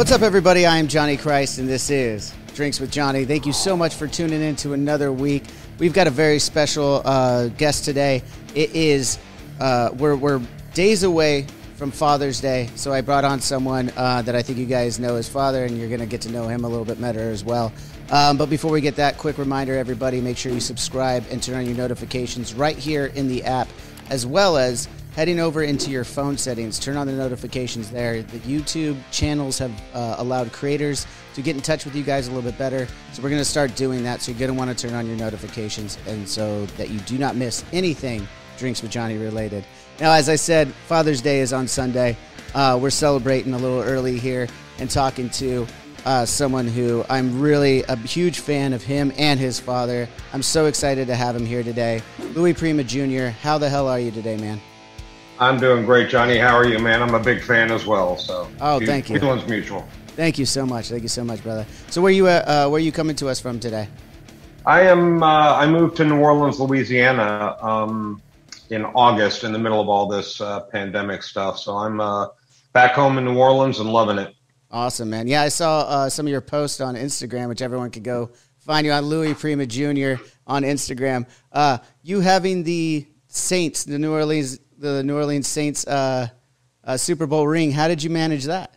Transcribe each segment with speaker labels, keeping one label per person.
Speaker 1: What's up, everybody? I am Johnny Christ, and this is Drinks with Johnny. Thank you so much for tuning in to another week. We've got a very special uh, guest today. It is, uh, we're, we're days away from Father's Day, so I brought on someone uh, that I think you guys know as father, and you're going to get to know him a little bit better as well. Um, but before we get that, quick reminder, everybody, make sure you subscribe and turn on your notifications right here in the app, as well as heading over into your phone settings, turn on the notifications there. The YouTube channels have uh, allowed creators to get in touch with you guys a little bit better. So we're going to start doing that. So you're going to want to turn on your notifications and so that you do not miss anything Drinks with Johnny related. Now, as I said, Father's Day is on Sunday. Uh, we're celebrating a little early here and talking to uh, someone who I'm really a huge fan of him and his father. I'm so excited to have him here today. Louis Prima Jr., how the hell are you today, man?
Speaker 2: I'm doing great, Johnny. How are you, man? I'm a big fan as well. So,
Speaker 1: oh, thank you.
Speaker 2: Feelings mutual.
Speaker 1: Thank you so much. Thank you so much, brother. So, where you uh, uh, where are you coming to us from today?
Speaker 2: I am. Uh, I moved to New Orleans, Louisiana, um, in August, in the middle of all this uh, pandemic stuff. So I'm uh, back home in New Orleans and loving it.
Speaker 1: Awesome, man. Yeah, I saw uh, some of your posts on Instagram, which everyone could go find you on Louis Prima Jr. on Instagram. you having the Saints, the New Orleans the New Orleans Saints uh, uh, Super Bowl ring. How did you manage that?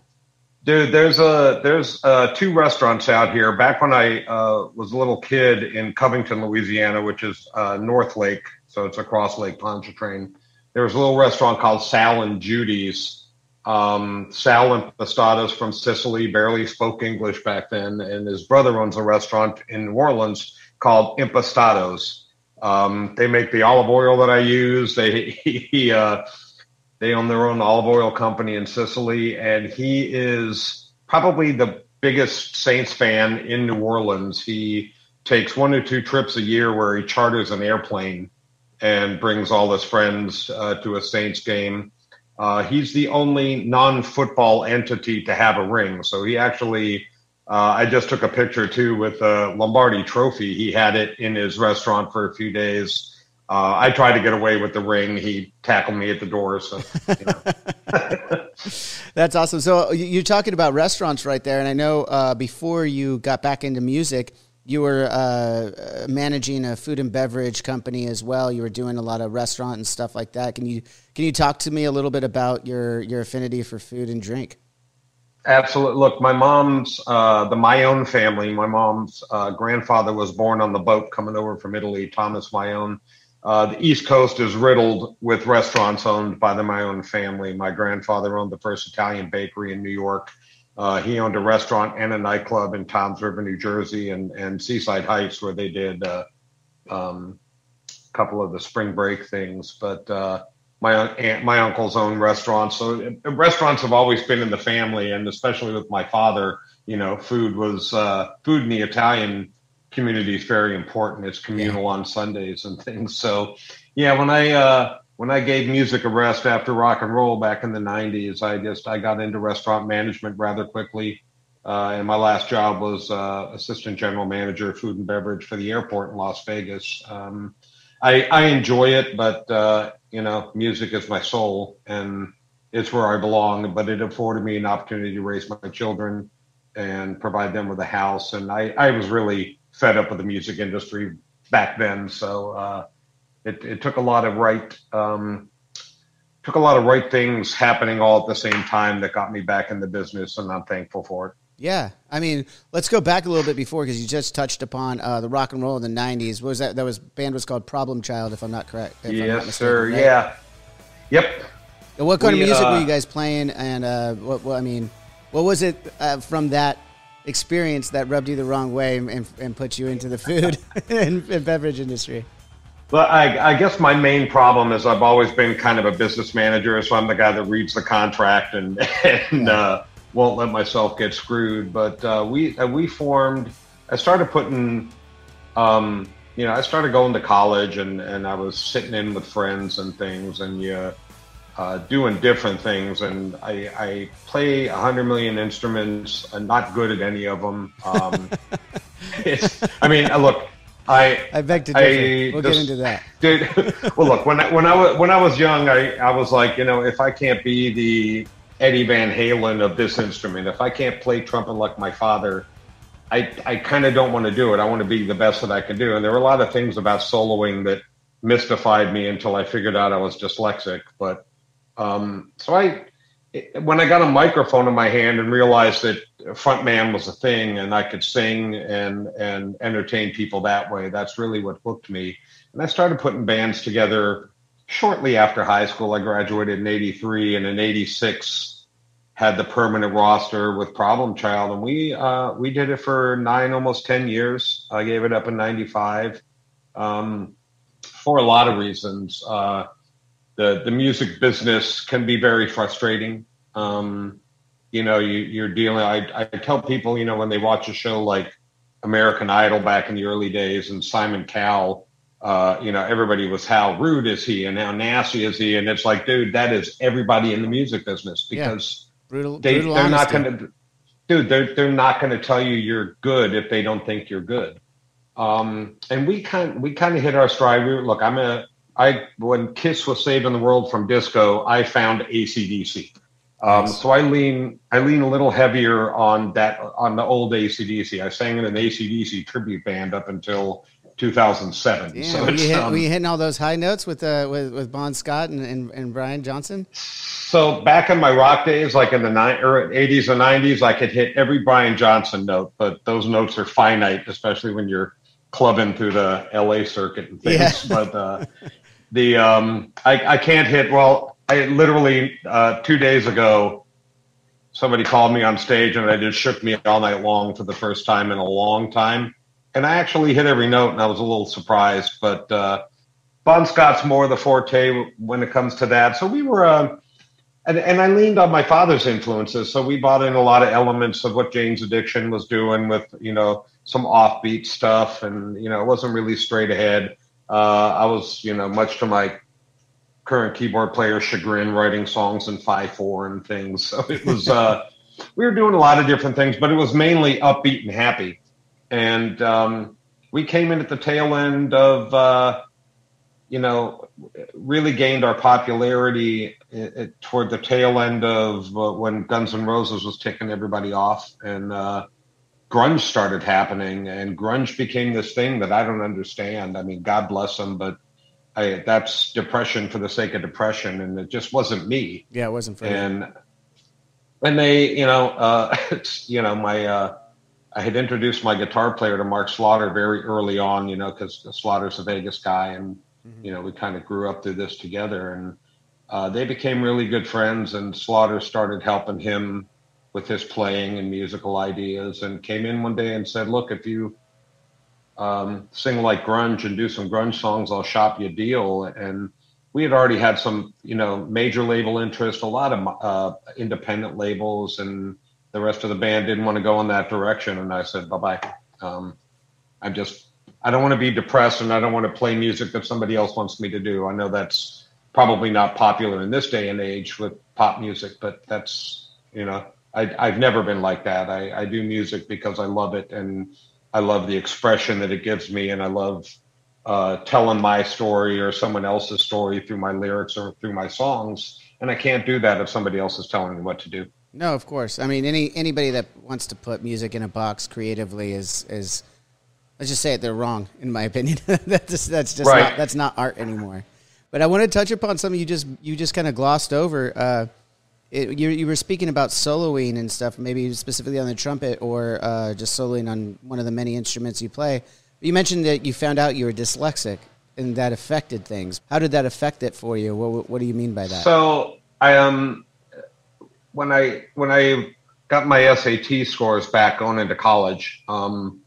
Speaker 2: Dude, there's a there's uh, two restaurants out here. Back when I uh, was a little kid in Covington, Louisiana, which is uh, North Lake, so it's across Lake Pontchartrain. There was a little restaurant called Sal and Judy's. Um, Sal Impastato's from Sicily barely spoke English back then, and his brother owns a restaurant in New Orleans called Impastato's um, they make the olive oil that I use. They he, uh, they own their own olive oil company in Sicily, and he is probably the biggest Saints fan in New Orleans. He takes one or two trips a year where he charters an airplane and brings all his friends uh, to a Saints game. Uh, he's the only non-football entity to have a ring, so he actually uh, I just took a picture too with the Lombardi Trophy. He had it in his restaurant for a few days. Uh, I tried to get away with the ring. He tackled me at the door. So, you
Speaker 1: know. that's awesome. So you're talking about restaurants right there, and I know uh, before you got back into music, you were uh, managing a food and beverage company as well. You were doing a lot of restaurant and stuff like that. Can you can you talk to me a little bit about your your affinity for food and drink?
Speaker 2: Absolutely. Look, my mom's, uh, the Maione family, my mom's uh, grandfather was born on the boat coming over from Italy, Thomas Maione. Uh, the East Coast is riddled with restaurants owned by the Maione family. My grandfather owned the first Italian bakery in New York. Uh, he owned a restaurant and a nightclub in Toms River, New Jersey, and, and Seaside Heights, where they did uh, um, a couple of the spring break things. But uh, my aunt, my uncle's own restaurants. So restaurants have always been in the family, and especially with my father, you know, food was uh, food in the Italian community is very important. It's communal yeah. on Sundays and things. So, yeah, when I uh, when I gave music a rest after rock and roll back in the '90s, I just I got into restaurant management rather quickly. Uh, and my last job was uh, assistant general manager, food and beverage for the airport in Las Vegas. Um, I, I enjoy it, but uh, you know, music is my soul and it's where I belong. But it afforded me an opportunity to raise my children and provide them with a house. And I, I was really fed up with the music industry back then. So uh, it, it took a lot of right um, took a lot of right things happening all at the same time that got me back in the business, and I'm thankful for it.
Speaker 1: Yeah, I mean, let's go back a little bit before because you just touched upon uh, the rock and roll in the '90s. What was that? That was band was called Problem Child, if I'm not correct.
Speaker 2: Yes, not sir. Right? Yeah. Yep.
Speaker 1: And what kind we, of music uh, were you guys playing? And uh, what, what, I mean, what was it uh, from that experience that rubbed you the wrong way and, and put you into the food and, and, beverage industry?
Speaker 2: Well, I, I, guess my main problem is I've always been kind of a business manager, so I'm the guy that reads the contract and and. Uh, won't let myself get screwed. But uh, we uh, we formed. I started putting, um, you know, I started going to college and and I was sitting in with friends and things and you. Uh, doing different things, and I, I play a hundred million instruments. I'm not good at any of them. Um, it's, I mean, uh, look, I
Speaker 1: I beg to differ. I we'll just, get into that.
Speaker 2: Dude, well, look when I, when I was when I was young, I I was like, you know, if I can't be the Eddie Van Halen of this instrument. If I can't play trumpet like my father, I, I kind of don't want to do it. I want to be the best that I can do. And there were a lot of things about soloing that mystified me until I figured out I was dyslexic. But um, so I, when I got a microphone in my hand and realized that frontman was a thing and I could sing and and entertain people that way, that's really what hooked me. And I started putting bands together shortly after high school. I graduated in '83, and in '86 had the permanent roster with Problem Child, and we uh, we did it for nine, almost ten years. I gave it up in '95 um, for a lot of reasons. Uh, the the music business can be very frustrating. Um, you know, you, you're dealing. I, I tell people, you know, when they watch a show like American Idol back in the early days, and Simon Cowell. Uh, you know, everybody was how rude is he and how nasty is he? And it's like, dude, that is everybody in the music business because
Speaker 1: Brutal.
Speaker 2: they,
Speaker 1: brutal
Speaker 2: they're not going to, dude, they're, they're not going to tell you you're good if they don't think you're good. Um, and we kind, we kind of hit our stride. We were, look, I'm a, I, when Kiss was saving the world from disco, I found ACDC. Um,
Speaker 1: Nice.
Speaker 2: so I lean, I lean a little heavier on that, on the old ACDC. I sang in an ACDC tribute band up until 2007.
Speaker 1: Yeah,
Speaker 2: so
Speaker 1: were, you hit,
Speaker 2: um,
Speaker 1: were you hitting all those high notes with uh, with with Bon Scott and, and, and Brian Johnson?
Speaker 2: So back in my rock days, like in the ni- or 80s and 90s, I could hit every Brian Johnson note, but those notes are finite, especially when you're clubbing through the LA circuit and things.
Speaker 1: Yeah.
Speaker 2: But uh, the um, I, I can't hit. Well, I literally uh, two days ago, somebody called me on stage and I just shook me all night long for the first time in a long time, and I actually hit every note, and I was a little surprised. But uh, Bon Scott's more the forte when it comes to that. So we were. Uh, and, and I leaned on my father's influences. So we bought in a lot of elements of what Jane's Addiction was doing with, you know, some offbeat stuff. And, you know, it wasn't really straight ahead. Uh, I was, you know, much to my current keyboard player's chagrin, writing songs in 5-4 and things. So it was, uh, we were doing a lot of different things, but it was mainly upbeat and happy. And um, we came in at the tail end of, uh, you know, really gained our popularity it, it, toward the tail end of uh, when Guns N' Roses was ticking everybody off, and uh, grunge started happening, and grunge became this thing that I don't understand. I mean, God bless them, but I, that's depression for the sake of depression, and it just wasn't me.
Speaker 1: Yeah, it wasn't for.
Speaker 2: And and they, you know, uh, it's you know my. Uh, I had introduced my guitar player to Mark Slaughter very early on, you know, because Slaughter's a Vegas guy, and
Speaker 1: Mhm.
Speaker 2: you know we kind of grew up through this together, and uh, they became really good friends. And Slaughter started helping him with his playing and musical ideas, and came in one day and said, "Look, if you um, sing like grunge and do some grunge songs, I'll shop you a deal." And we had already had some, you know, major label interest, a lot of uh, independent labels, and the rest of the band didn't want to go in that direction. And I said, "Bye bye." Um, I'm just I don't want to be depressed and I don't want to play music that somebody else wants me to do. I know that's probably not popular in this day and age with pop music, but that's, you know, I, I've never been like that. I, I do music because I love it and I love the expression that it gives me and I love uh, telling my story or someone else's story through my lyrics or through my songs. And I can't do that if somebody else is telling me what to do.
Speaker 1: No, of course. I mean, any anybody that wants to put music in a box creatively is is let's just say it they're wrong in my opinion. that's just, that's just
Speaker 2: Right.
Speaker 1: not, that's not art anymore. But I want to touch upon something you just you just kind of glossed over. Uh, it, you you were speaking about soloing and stuff, maybe specifically on the trumpet or uh, just soloing on one of the many instruments you play. You mentioned that you found out you were dyslexic and that affected things. How did that affect it for you? What what do you mean by that?
Speaker 2: So I um when I when I got my SAT scores back going into college, um,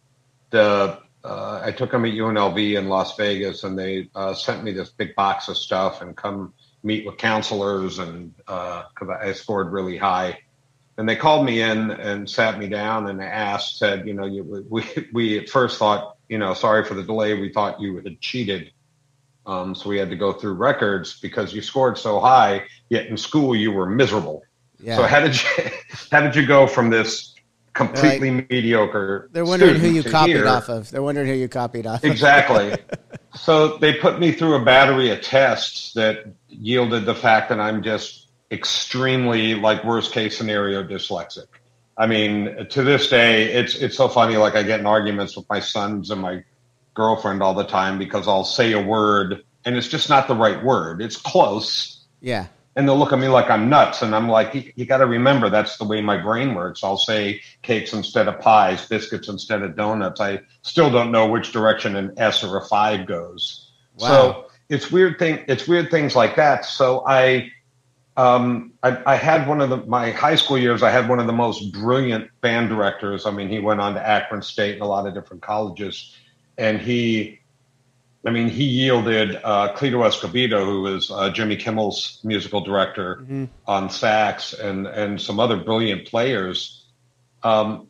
Speaker 2: the uh, I took them at UNLV in Las Vegas, and they uh, sent me this big box of stuff and come meet with counselors, and because I scored really high. And they called me in and sat me down and asked, said, you know, you, we we at first thought, you know, sorry for the delay. We thought you had cheated. Um, so we had to go through records because you scored so high, yet in school you were miserable.
Speaker 1: Yeah.
Speaker 2: So how did you how did you go from this completely mediocre?
Speaker 1: They're wondering who you copied
Speaker 2: here?
Speaker 1: off of. They're wondering who you copied off of.
Speaker 2: Exactly. so they put me through a battery of tests that yielded the fact that I'm just extremely like worst case scenario dyslexic. I mean, to this day, it's it's so funny. Like I get in arguments with my sons and my girlfriend all the time because I'll say a word and it's just not the right word. It's close.
Speaker 1: Yeah.
Speaker 2: And they'll look at me like I'm nuts. And I'm like, you, you got to remember that's the way my brain works. I'll say cakes instead of pies, biscuits instead of donuts. I still don't know which direction an S or a five goes. Wow. So it's weird thing. It's weird things like that. So I, um, I, I, had one of the my high school years. I had one of the most brilliant band directors. I mean, he went on to Akron State and a lot of different colleges, and he, I mean, he yielded uh, Cleto Escobedo, who was uh, Jimmy Kimmel's musical director mm-hmm. on sax, and and some other brilliant players. Um,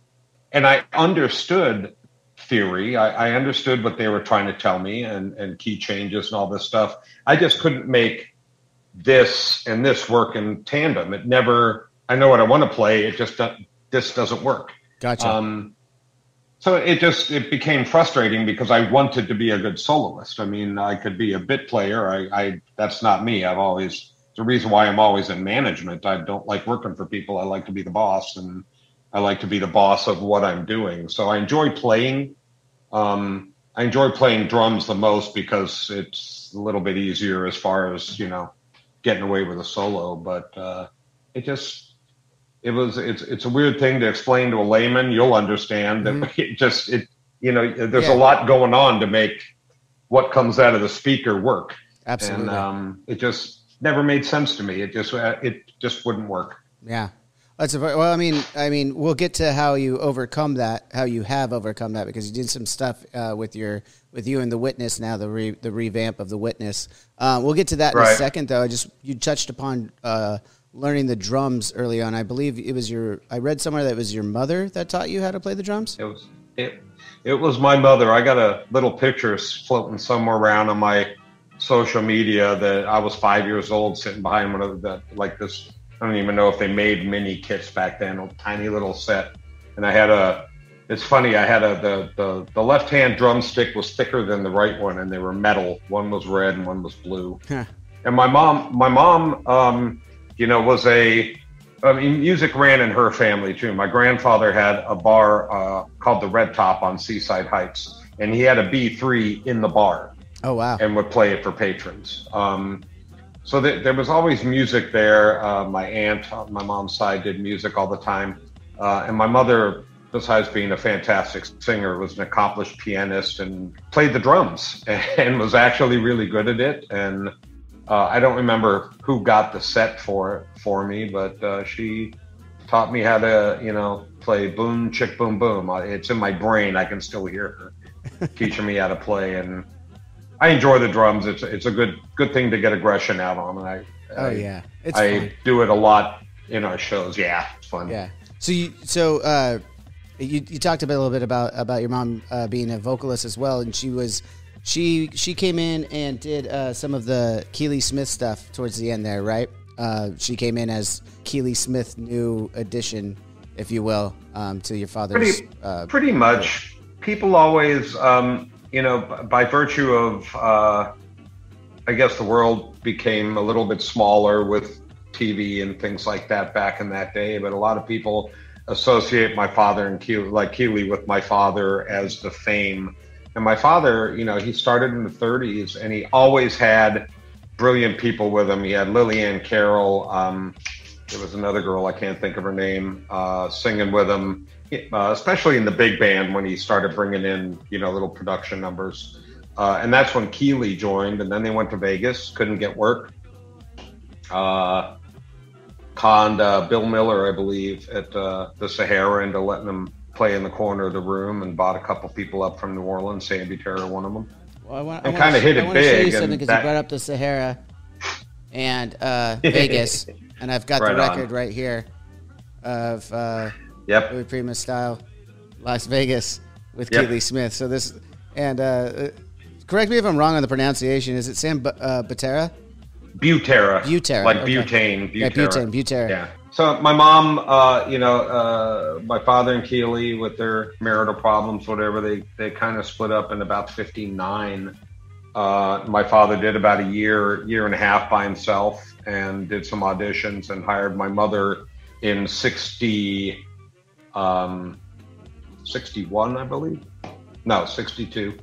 Speaker 2: and I understood theory. I, I understood what they were trying to tell me, and and key changes and all this stuff. I just couldn't make this and this work in tandem. It never. I know what I want to play. It just this doesn't work.
Speaker 1: Gotcha. Um,
Speaker 2: so it just it became frustrating because I wanted to be a good soloist. I mean, I could be a bit player. I, I that's not me. I've always the reason why I'm always in management. I don't like working for people. I like to be the boss, and I like to be the boss of what I'm doing. So I enjoy playing. Um, I enjoy playing drums the most because it's a little bit easier as far as you know getting away with a solo, but uh, it just it was it's it's a weird thing to explain to a layman. You'll understand that mm-hmm. it just it you know there's yeah. a lot going on to make what comes out of the speaker work.
Speaker 1: Absolutely,
Speaker 2: and um, it just never made sense to me. It just uh, it just wouldn't work.
Speaker 1: Yeah. That's a, well. I mean, I mean, we'll get to how you overcome that, how you have overcome that, because you did some stuff uh, with your with you and the witness now the re, the revamp of the witness. Uh, we'll get to that right. in a second, though. I just you touched upon uh, learning the drums early on. I believe it was your. I read somewhere that it was your mother that taught you how to play the drums.
Speaker 2: It was it. It was my mother. I got a little picture floating somewhere around on my social media that I was five years old, sitting behind one of the like this I don't even know if they made mini kits back then, a tiny little set. And I had a, it's funny, I had a, the, the, the left hand drumstick was thicker than the right one and they were metal. One was red and one was blue. And my mom, my mom, um, you know, was a, I mean, music ran in her family too. My grandfather had a bar uh, called the Red Top on Seaside Heights, and he had a B3 in the bar.
Speaker 1: Oh, wow.
Speaker 2: And would play it for patrons. Um, so th- there was always music there. Uh, my aunt on my mom's side did music all the time, uh, and my mother, besides being a fantastic singer, was an accomplished pianist and played the drums and was actually really good at it. And uh, I don't remember who got the set for for me, but uh, she taught me how to, you know, play boom, chick, boom, boom. It's in my brain. I can still hear her teaching me how to play and I enjoy the drums. It's it's a good good thing to get aggression out on. And I
Speaker 1: oh I, yeah,
Speaker 2: it's I fun. do it a lot in our shows. Yeah, it's fun.
Speaker 1: Yeah. So you so uh, you you talked a, bit, a little bit about about your mom uh, being a vocalist as well, and she was she she came in and did uh, some of the Keely Smith stuff towards the end there, right? Uh, she came in as Keely Smith new addition, if you will, um, to your father's.
Speaker 2: Pretty, uh, pretty much. People always. Um, you know, by virtue of, uh, I guess the world became a little bit smaller with TV and things like that back in that day. But a lot of people associate my father and Keely, like Keely with my father as the fame. And my father, you know, he started in the 30s and he always had brilliant people with him. He had Lily Ann Carol. Um, there was another girl, I can't think of her name, uh, singing with him uh, especially in the big band when he started bringing in you know little production numbers. Uh, and that's when Keely joined, and then they went to Vegas, couldn't get work. Uh, conned uh, Bill Miller, I believe, at uh, the Sahara into letting him play in the corner of the room, and bought a couple people up from New Orleans, Sam Butera, one of them.
Speaker 1: Well, I want, and kind of hit it I big. Show you something because you brought up the Sahara and uh, Vegas, and I've got right the record on. right here of uh,
Speaker 2: Yep.
Speaker 1: Louis Prima style, Las Vegas with yep. Keely Smith. So this and uh, correct me if I'm wrong on the pronunciation. Is it Sam B- uh, Butera?
Speaker 2: Butera.
Speaker 1: Butera.
Speaker 2: Like okay. butane. Butera.
Speaker 1: Yeah, butane. Butera.
Speaker 2: Yeah. So my mom, uh, you know, uh, my father and Keely with their marital problems, whatever, they they kind of split up in about '59. uh, my father did about a year, year and a half by himself, and did some auditions and hired my mother in 60, um, 61, I believe. No, 62.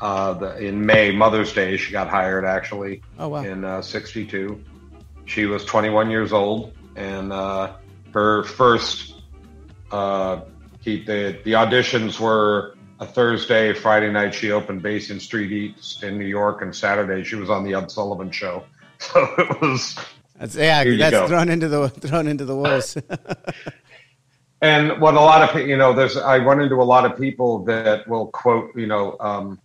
Speaker 2: Uh, the, in May, Mother's Day, she got hired actually.
Speaker 1: Oh, wow.
Speaker 2: In uh, 62. She was 21 years old, and uh, her first, uh, he, the, the auditions were a Thursday, Friday night, she opened Basin Street East in New York, and Saturday, she was on the Ed Sullivan Show. So it was.
Speaker 1: That's, yeah, that's thrown into the thrown into the wolves.
Speaker 2: and what a lot of you know, there's I run into a lot of people that will quote, you know, um,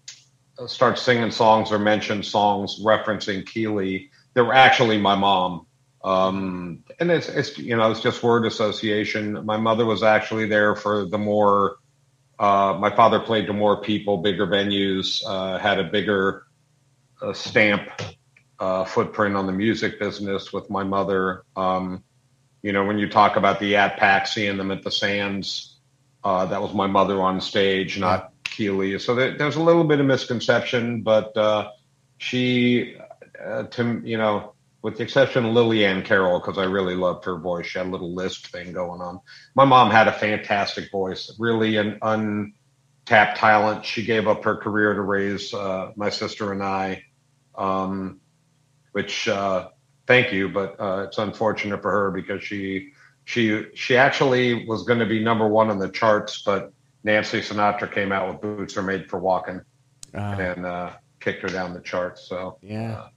Speaker 2: start singing songs or mention songs referencing Keely. They were actually my mom. Um, and it's, it's, you know, it's just word association. My mother was actually there for the more, uh, my father played to more people, bigger venues, uh, had a bigger uh, stamp uh, footprint on the music business with my mother. Um, you know, when you talk about the Rat Pack, seeing them at the Sands, uh, that was my mother on stage, not Keely. So there, there's a little bit of misconception, but uh, she, to you know, with the exception of Lily Ann Carol, because I really loved her voice. She had a little lisp thing going on. My mom had a fantastic voice, really an untapped talent. She gave up her career to raise uh, my sister and I. Um, which uh, thank you, but uh, it's unfortunate for her because she she she actually was going to be number one on the charts, but Nancy Sinatra came out with "Boots Are Made for Walking" oh. and uh, kicked her down the charts. So
Speaker 1: yeah,
Speaker 2: uh,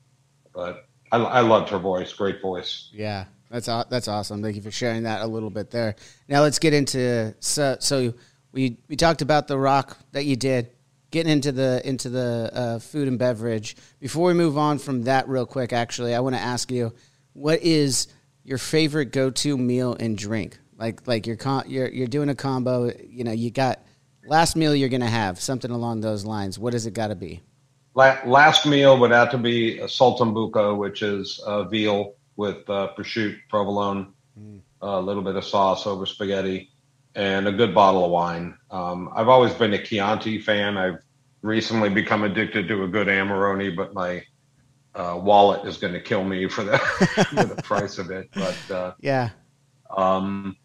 Speaker 2: but I, I loved her voice, great voice.
Speaker 1: Yeah, that's that's awesome. Thank you for sharing that a little bit there. Now let's get into so so we we talked about the rock that you did getting into the into the uh, food and beverage. Before we move on from that, real quick, actually, I want to ask you, what is your favorite go-to meal and drink? Like like you're con- you're you're doing a combo. You know, you got last meal you're gonna have something along those lines. What does it got to be?
Speaker 2: Last meal would have to be a saltimbocca, which is uh, veal with uh, prosciutto, provolone, mm. a little bit of sauce over spaghetti and a good bottle of wine. Um, I've always been a Chianti fan. I've recently become addicted to a good Amarone, but my uh, wallet is going to kill me for the for the price of it. But uh,
Speaker 1: yeah,
Speaker 2: um,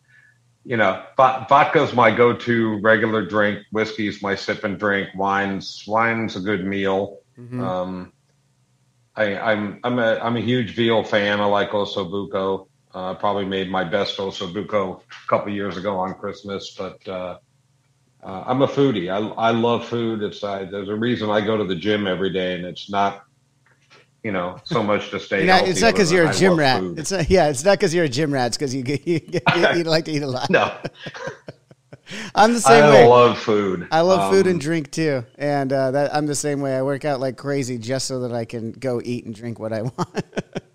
Speaker 2: you know, vodka's my go-to regular drink. Whiskey's my sip and drink. Wine's wine's a good meal. Mm-hmm. Um, I, I'm I'm a I'm a huge veal fan. I like Ossobuco. Uh, probably made my best Ossobuco a couple years ago on Christmas, but uh, uh, I'm a foodie. I, I love food. It's I, there's a reason I go to the gym every day, and it's not you know so much to stay.
Speaker 1: not, it's not because you're a gym rat. Food. It's not, yeah, it's not because you're a gym rat. It's because you, you, you, you like to eat a lot.
Speaker 2: no.
Speaker 1: I'm the same
Speaker 2: I
Speaker 1: way.
Speaker 2: I love food.
Speaker 1: I love um, food and um, drink too, and uh, that I'm the same way. I work out like crazy just so that I can go eat and drink what I want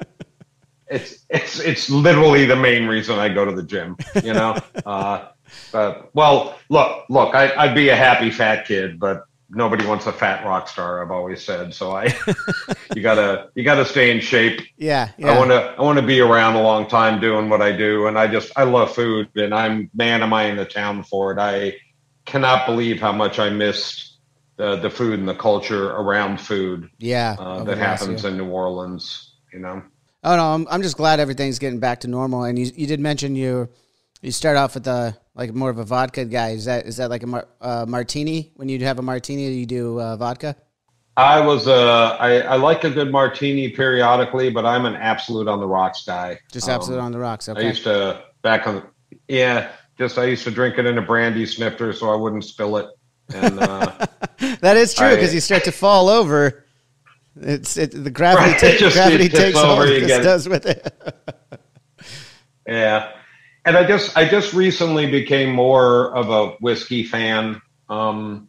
Speaker 2: it's it's it's literally the main reason I go to the gym. You know, uh, but well, look, look, I, I'd be a happy fat kid, but nobody wants a fat rock star. I've always said so. I you gotta you gotta stay in shape.
Speaker 1: Yeah, yeah.
Speaker 2: I want to I want to be around a long time doing what I do, and I just I love food, and I'm man am I in the town for it. I cannot believe how much I missed the the food and the culture around food.
Speaker 1: Yeah,
Speaker 2: uh, that happens in New Orleans. You know.
Speaker 1: Oh no, I'm, I'm just glad everything's getting back to normal. And you you did mention you you start off with a like more of a vodka guy. Is that is that like a mar, uh, martini? When you have a martini, you do uh, vodka.
Speaker 2: I was uh I, I like a good martini periodically, but I'm an Absolut on the rocks guy.
Speaker 1: Just Absolut um, on the rocks. Okay.
Speaker 2: I used to back on yeah, just I used to drink it in a brandy snifter so I wouldn't spill it. And uh,
Speaker 1: that is true because you start to fall over it's it, the gravity right. ta- just, gravity takes over. You get does with it.
Speaker 2: yeah, and I just I just recently became more of a whiskey fan. Um,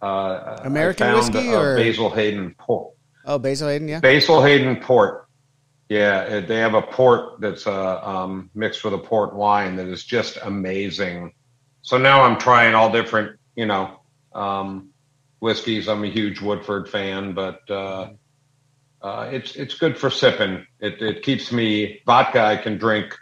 Speaker 2: uh,
Speaker 1: American whiskey or
Speaker 2: Basil Hayden port.
Speaker 1: Oh, Basil Hayden, yeah.
Speaker 2: Basil Hayden port. Yeah, they have a port that's uh, um, mixed with a port wine that is just amazing. So now I'm trying all different, you know, um, whiskeys. I'm a huge Woodford fan, but uh, uh, it's it's good for sipping. It it keeps me vodka. I can drink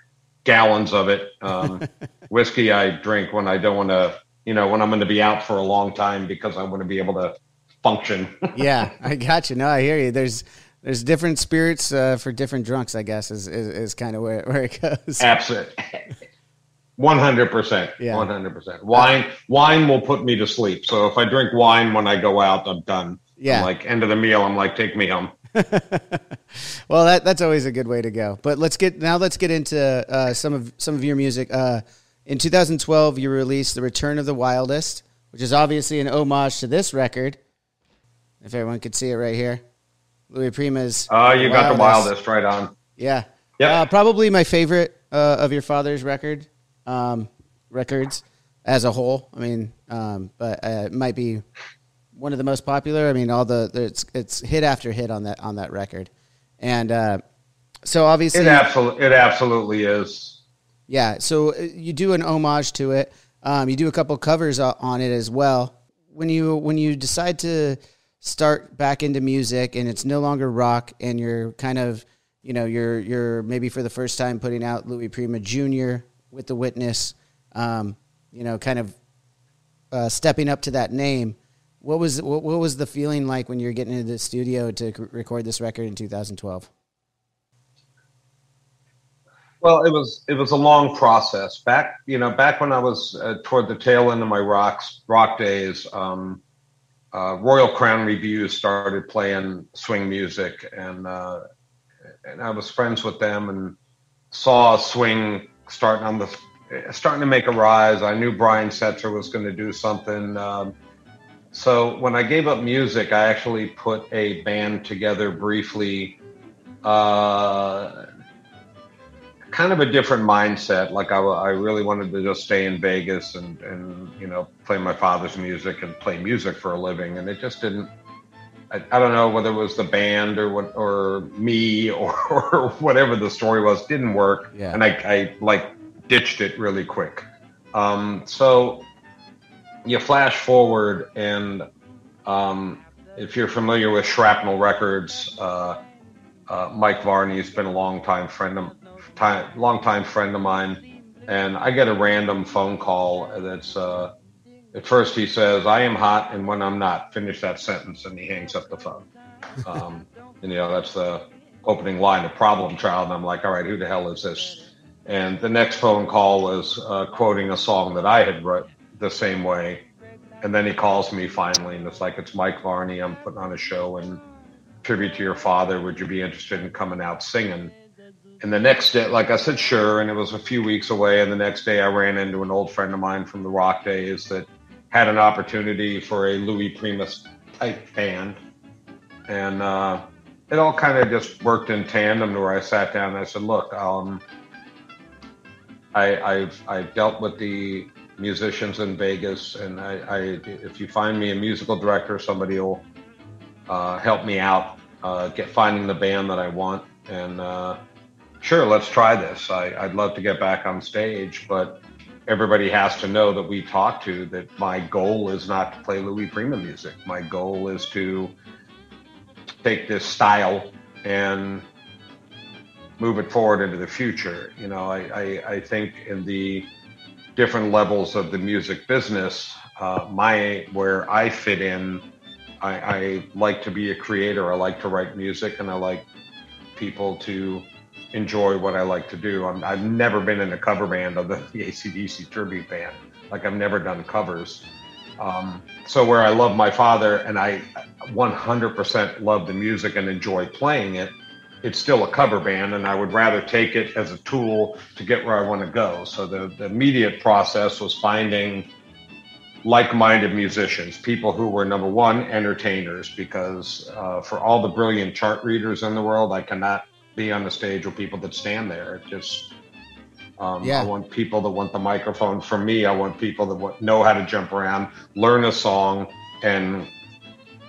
Speaker 2: gallons of it. Um, whiskey I drink when I don't want to, you know, when I'm going to be out for a long time because I want to be able to function.
Speaker 1: yeah, I got you. No, I hear you. There's there's different spirits uh, for different drunks. I guess is is, is kind of where where it goes.
Speaker 2: Absolutely. One hundred percent. One hundred percent. Wine wine will put me to sleep. So if I drink wine when I go out, I'm done. Yeah. I'm like end of the meal, I'm like, take me home.
Speaker 1: well, that that's always a good way to go. But let's get now. Let's get into uh, some of some of your music. Uh, in 2012, you released "The Return of the Wildest," which is obviously an homage to this record. If everyone could see it right here, Louis Prima's.
Speaker 2: Oh, you got the wildest right on.
Speaker 1: Yeah. Yeah. Uh, probably my favorite uh, of your father's record um, records as a whole. I mean, um, but uh, it might be one of the most popular. I mean, all the it's it's hit after hit on that on that record, and uh, so obviously
Speaker 2: it absolutely it absolutely is.
Speaker 1: Yeah, so uh, you do an homage to it. Um, you do a couple covers on it as well. When you when you decide to start back into music and it's no longer rock and you're kind of you know you're you're maybe for the first time putting out Louis Prima Jr with the witness, um, you know, kind of uh, stepping up to that name. What was what, what was the feeling like when you were getting into the studio to record this record in 2012?
Speaker 2: Well, it was it was a long process. Back you know back when I was uh, toward the tail end of my rocks rock days, um, uh, Royal Crown Revue started playing swing music, and uh, and I was friends with them and saw swing starting on the starting to make a rise. I knew Brian Setzer was going to do something. Um, so when I gave up music, I actually put a band together briefly. Uh, kind of a different mindset. Like I, I really wanted to just stay in Vegas and, and, you know, play my father's music and play music for a living. And it just didn't, I, I don't know whether it was the band or what, or me or, or whatever the story was, didn't work. Yeah. And I, I like ditched it really quick. Um, so you flash forward, and um, if you're familiar with Shrapnel Records, uh, uh, Mike Varney's been a long time friend of time, long time friend of mine, and I get a random phone call that's uh, at first he says, I am hot, and when I'm not, finish that sentence, and he hangs up the phone. Um, and, you know, that's the opening line of Problem Child. And I'm like, all right, who the hell is this? And the next phone call was uh, quoting a song that I had wrote the same way. And then he calls me finally, and it's like, it's Mike Varney. I'm putting on a show and tribute to your father. Would you be interested in coming out singing? And the next day, like I said, sure. And it was a few weeks away. And the next day, I ran into an old friend of mine from the rock days that had an opportunity for a Louis Prima's type band, and uh, it all kind of just worked in tandem. To where I sat down and I said, "Look, um, I, I've I've dealt with the musicians in Vegas, and I, I if you find me a musical director, somebody will uh, help me out uh, get finding the band that I want, and uh, sure, let's try this. I, I'd love to get back on stage, but." everybody has to know that we talk to that my goal is not to play Louis Prima music. My goal is to take this style and move it forward into the future. You know, I, I, I think in the different levels of the music business, uh, my where I fit in, I, I like to be a creator. I like to write music, and I like people to enjoy what I like to do. i have never been in a cover band of the, the ACDC tribute band. Like I've never done covers. Um, so where I love my father and I 100% love the music and enjoy playing it, it's still a cover band, and I would rather take it as a tool to get where I want to go. So the, the immediate process was finding like-minded musicians, people who were number one entertainers, because uh, for all the brilliant chart readers in the world, I cannot be on the stage with people that stand there. It just, um, yeah. I want people that want the microphone. For me, I want people that want, know how to jump around, learn a song, and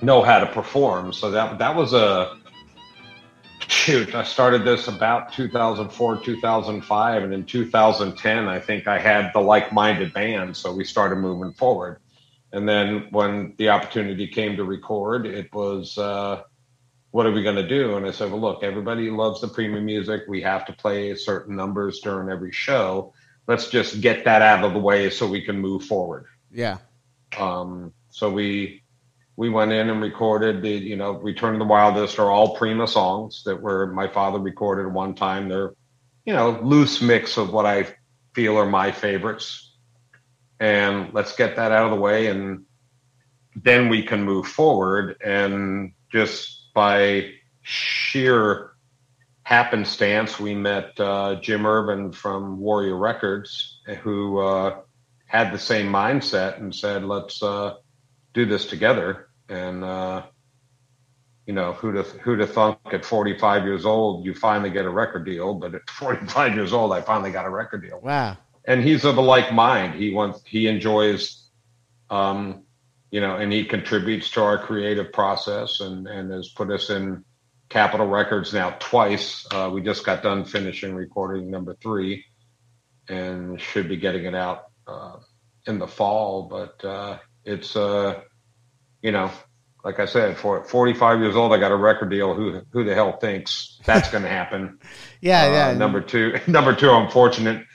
Speaker 2: know how to perform. So that that was a shoot. I started this about 2004, 2005, and in 2010, I think I had the like-minded band. So we started moving forward. And then when the opportunity came to record, it was. Uh, what are we going to do? And I said, well, look, everybody loves the premium music. We have to play certain numbers during every show. Let's just get that out of the way so we can move forward.
Speaker 1: Yeah.
Speaker 2: Um, so we we went in and recorded the, you know, Return of the Wildest are all Prima songs that were my father recorded one time. They're, you know, loose mix of what I feel are my favorites. And let's get that out of the way and then we can move forward. And just by sheer happenstance, we met uh, Jim Urban from Warrior Records, who uh, had the same mindset and said, let's uh, do this together. And, uh, you know, who'd have, who'd have thunk at 45 years old, you finally get a record deal. But at 45 years old, I finally got a record deal.
Speaker 1: Wow.
Speaker 2: And he's of a like mind. He wants, he enjoys, um, you know, and he contributes to our creative process and, and has put us in Capitol Records now twice. Uh, we just got done finishing recording number three and should be getting it out uh, in the fall. But uh, it's, uh, you know, like I said, for 45 years old, I got a record deal. Who who the hell thinks that's going to happen?
Speaker 1: yeah, yeah.
Speaker 2: Uh, number two, number two. I'm fortunate.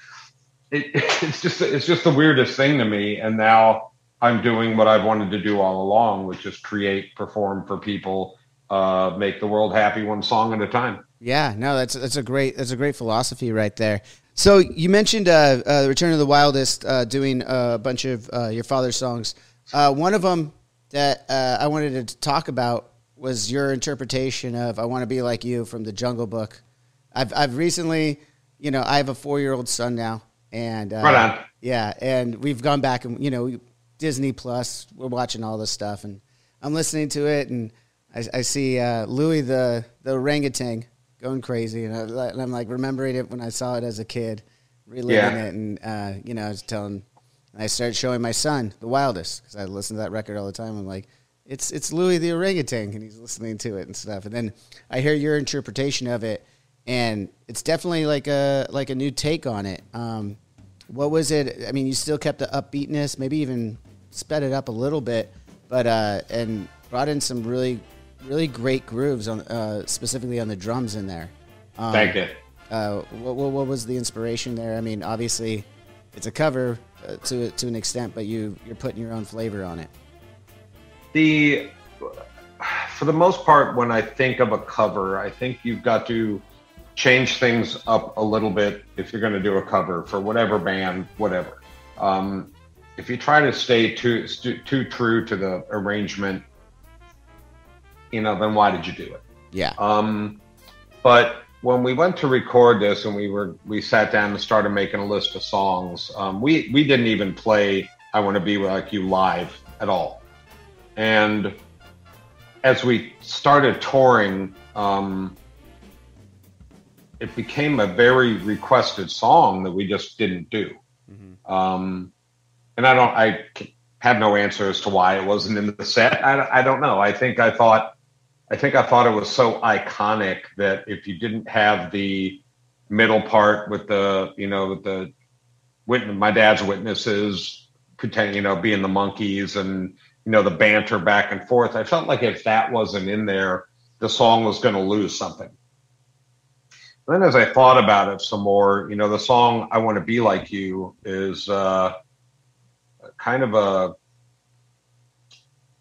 Speaker 2: It, it's just it's just the weirdest thing to me, and now I'm doing what I've wanted to do all along, which is create, perform for people, uh, make the world happy one song at a time.
Speaker 1: Yeah, no, that's that's a great that's a great philosophy right there. So you mentioned uh, uh, Return of the Wildest uh, doing a bunch of uh, your father's songs. Uh, one of them that uh, I wanted to talk about was your interpretation of "I Want to Be Like You" from the Jungle Book. I've I've recently, you know, I have a four year old son now, and
Speaker 2: right on.
Speaker 1: Yeah, and we've gone back and you know Disney Plus. We're watching all this stuff, and I'm listening to it, and I, I see Louis the the orangutan going crazy, and, I, I'm like remembering it when I saw it as a kid, reliving yeah. it, and uh, you know, I was telling, I started showing my son the wildest because I listen to that record all the time. I'm like, it's it's Louis the orangutan, and he's listening to it and stuff. And then I hear your interpretation of it, and it's definitely like a like a new take on it. Um, what was it? I mean, you still kept the upbeatness, maybe even sped it up a little bit, but uh, and brought in some really really great grooves on uh, specifically on the drums in there.
Speaker 2: Um, Thank you.
Speaker 1: Uh, what, what, what, was the inspiration there? I mean, obviously, it's a cover uh, to to an extent, but you you're putting your own flavor on it.
Speaker 2: The for the most part, when I think of a cover, I think you've got to change things up a little bit if you're going to do a cover for whatever band, whatever. Um, if you try to stay too too true to the arrangement you know, then why did you do it?
Speaker 1: Yeah.
Speaker 2: Um, but when we went to record this and we were we sat down and started making a list of songs, um, we we didn't even play "I Want to Be Like You" live at all. And as we started touring, um, it became a very requested song that we just didn't do. Mm-hmm. Um, and I don't, I have no answer as to why it wasn't in the set. I, I don't know. I think I thought I think I thought it was so iconic that if you didn't have the middle part with the, you know, with the witness, my dad's witnesses, pretend, you know, being the monkeys and, you know, the banter back and forth, I felt like if that wasn't in there, the song was going to lose something. Then as I thought about it some more, you know, the song I Want to Be Like You is uh, kind of a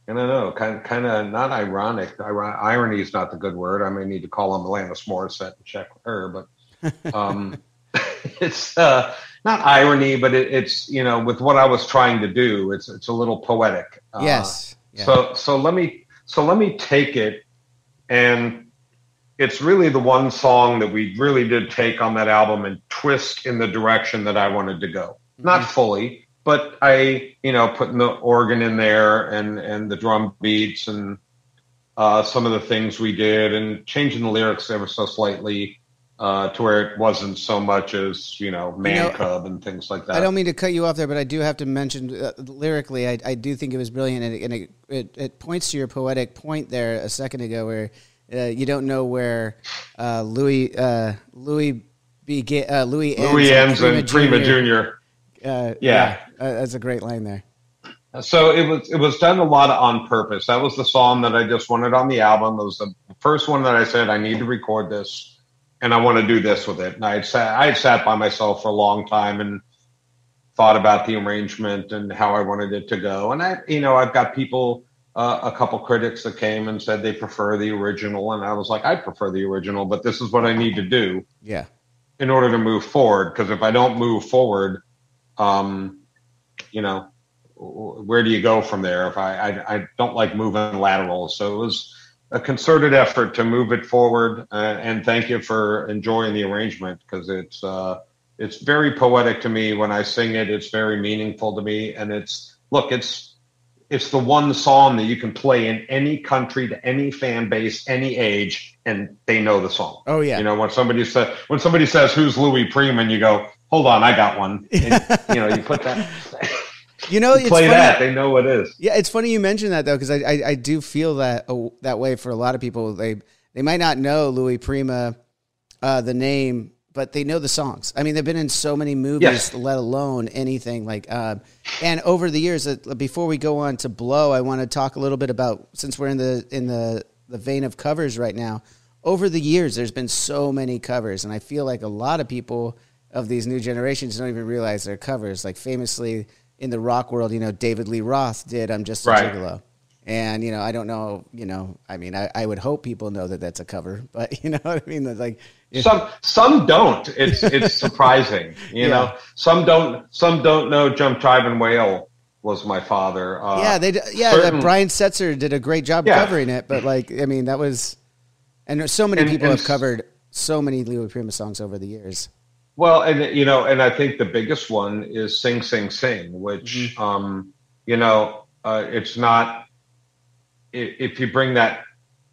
Speaker 2: I don't know, kind kind of not ironic. Irony is not the good word. I may need to call on Alanis Morissette and check with her, but um, it's uh, not irony, but it, it's you know with what I was trying to do, it's it's a little poetic.
Speaker 1: Uh, yes.
Speaker 2: Yeah. So so let me so let me take it, and it's really the one song that we really did take on that album and twist in the direction that I wanted to go. Not mm-hmm. fully, but I, you know, putting the organ in there and and the drum beats and uh, some of the things we did and changing the lyrics ever so slightly uh, to where it wasn't so much as you know man you know, cub and things like that.
Speaker 1: I don't mean to cut you off there, but I do have to mention uh, lyrically, I, I do think it was brilliant, and, it, and it, it, it, points to your poetic point there a second ago, where uh, you don't know where uh, Louis uh, Louis begin Louis ends,
Speaker 2: Louis ends and Prima, Junior. Junior
Speaker 1: uh, yeah, yeah uh, that's a great line there.
Speaker 2: So it was it was done a lot on purpose. That was the song that I just wanted on the album. It was the first one that I said I need to record this, and I want to do this with it. And I had sat I had sat by myself for a long time and thought about the arrangement and how I wanted it to go. And I, you know, I've got people uh, a couple critics that came and said they prefer the original, and I was like, I prefer the original, but this is what I need to do.
Speaker 1: Yeah.
Speaker 2: In order to move forward, because if I don't move forward, um, you know, where do you go from there? If I, I, I don't like moving laterals, so it was a concerted effort to move it forward. Uh, and thank you for enjoying the arrangement because it's uh, it's very poetic to me when I sing it. It's very meaningful to me, and it's look, it's it's the one song that you can play in any country to any fan base, any age, and they know the song.
Speaker 1: Oh yeah,
Speaker 2: you know when somebody says when somebody says who's Louis Prima, and you go, hold on, I got one. And, you know, you put that.
Speaker 1: You know,
Speaker 2: you play funny. that they know what it is.
Speaker 1: Yeah, it's funny you mentioned that though, because I, I, I do feel that uh, that way for a lot of people. They they might not know Louis Prima, uh, the name, but they know the songs. I mean, they've been in so many movies, yes. let alone anything like. Uh, and over the years, uh, before we go on to Blow, I want to talk a little bit about since we're in the in the the vein of covers right now. Over the years, there's been so many covers, and I feel like a lot of people of these new generations don't even realize they're covers. Like famously in the rock world, you know, David Lee Roth did "I'm Just a right. Gigolo." And you know, I don't know. You know, I mean, I, I would hope people know that that's a cover, but you know what I mean. like
Speaker 2: some some don't. It's it's surprising. You yeah. know, some don't. Some don't know "Jump Jive and Wail" was my father.
Speaker 1: Uh, yeah, they yeah. Certain, Brian Setzer did a great job yeah. covering it, but like I mean, that was and so many and, people and have covered so many Louis Prima songs over the years.
Speaker 2: Well, and you know, and I think the biggest one is "Sing, Sing, Sing," which mm-hmm. um, you know, uh, it's not. If you bring that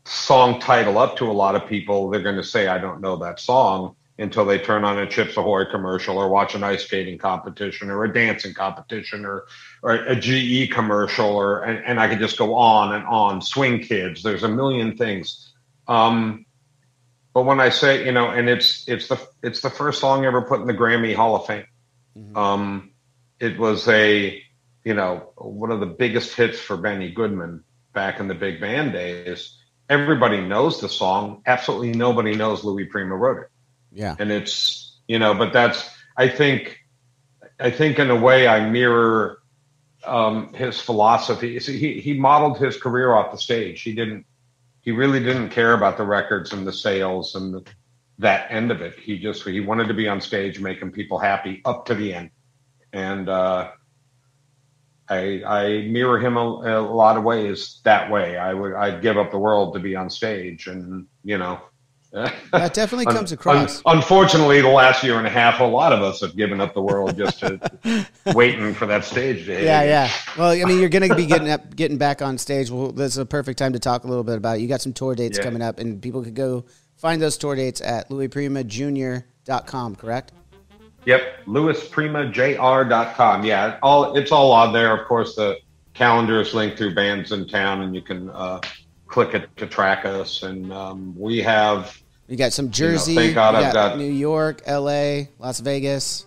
Speaker 2: song title up to a lot of people, they're going to say, "I don't know that song." Until they turn on a Chips Ahoy commercial or watch an ice skating competition or a dancing competition or or a GE commercial or and, and I could just go on and on. Swing Kids, there's a million things. Um, but when I say, you know, and it's it's the it's the first song ever put in the Grammy Hall of Fame. Mm-hmm. Um, it was a, you know, one of the biggest hits for Benny Goodman back in the big band days. Everybody knows the song. Absolutely nobody knows Louis Prima wrote it.
Speaker 1: Yeah.
Speaker 2: And it's, you know, but that's I think I think in a way I mirror um, his philosophy. He he modeled his career off the stage. He didn't he really didn't care about the records and the sales and the, that end of it. He just he wanted to be on stage making people happy up to the end, and uh, I I mirror him a, a, lot of ways that way. I would I'd give up the world to be on stage, and you know
Speaker 1: that definitely comes across.
Speaker 2: Un- unfortunately, the last year and a half, a lot of us have given up the world just to waiting for that stage to hit.
Speaker 1: Yeah, yeah. Well, I mean, you're going to be getting up, getting back on stage. Well, this is a perfect time to talk a little bit about it. You got some tour dates yeah. coming up, and people could go find those tour dates at louisprimajr.com, correct?
Speaker 2: Yep, louisprimajr.com. Yeah, all it's all on there. Of course, the calendar is linked through bands in town, and you can uh, click it to track us. And um, we have
Speaker 1: you got some Jersey. You know, thank God I've got New York, L.A., Las Vegas.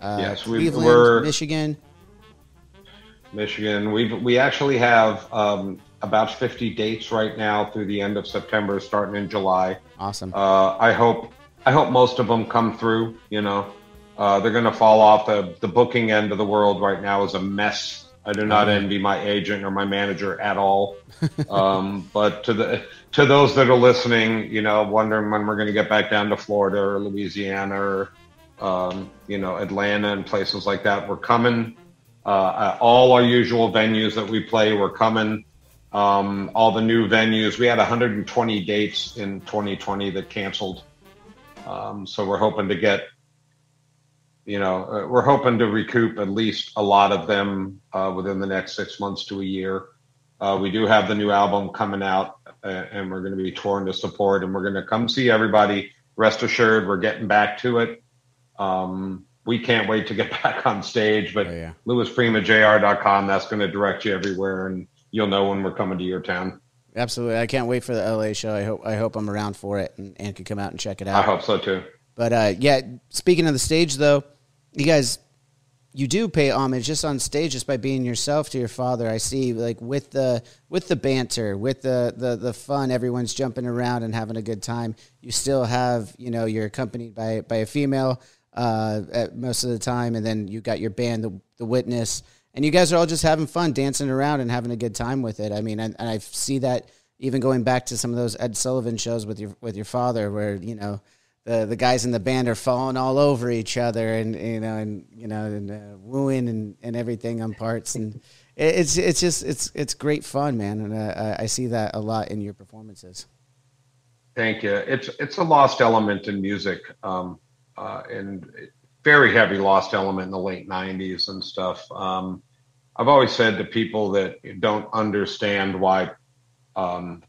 Speaker 1: Uh, yes, we, are Michigan.
Speaker 2: Michigan. We we actually have um, about 50 dates right now through the end of September, starting in July.
Speaker 1: Awesome.
Speaker 2: Uh, I hope I hope most of them come through. You know, uh, they're going to fall off. The the booking end of the world right now is a mess I do not envy my agent or my manager at all. um, but to the to those that are listening, you know, wondering when we're going to get back down to Florida or Louisiana or um, you know Atlanta and places like that, we're coming. Uh, all our usual venues that we play, we're coming. Um, all the new venues, we had 120 dates in 2020 that canceled. Um, so we're hoping to get you know, uh, we're hoping to recoup at least a lot of them uh, within the next six months to a year. Uh, we do have the new album coming out, uh, and we're going to be touring to support, and we're going to come see everybody. Rest assured, we're getting back to it. Um, we can't wait to get back on stage, but oh, yeah. louisprimajr.com, that's going to direct you everywhere, and you'll know when we're coming to your town.
Speaker 1: Absolutely, I can't wait for the LA show. I hope I hope I'm around for it, and, and can come out and check it out.
Speaker 2: I hope so too.
Speaker 1: But uh, yeah, speaking of the stage though, you guys you do pay homage just on stage just by being yourself to your father. I see like with the with the banter with the the, the fun everyone's jumping around and having a good time. You still have you know you're accompanied by by a female uh, most of the time and then you got your band the, the witness. And you guys are all just having fun, dancing around, and having a good time with it. I mean, and, and I see that even going back to some of those Ed Sullivan shows with your with your father, where you know the the guys in the band are falling all over each other, and you know, and you know, and uh, wooing and, and everything on parts, and it's it's just it's it's great fun, man, and uh, I see that a lot in your performances.
Speaker 2: Thank you. It's it's a lost element in music, um, uh, and very heavy lost element in the late '90s and stuff. Um, I've always said to people that don't understand why um,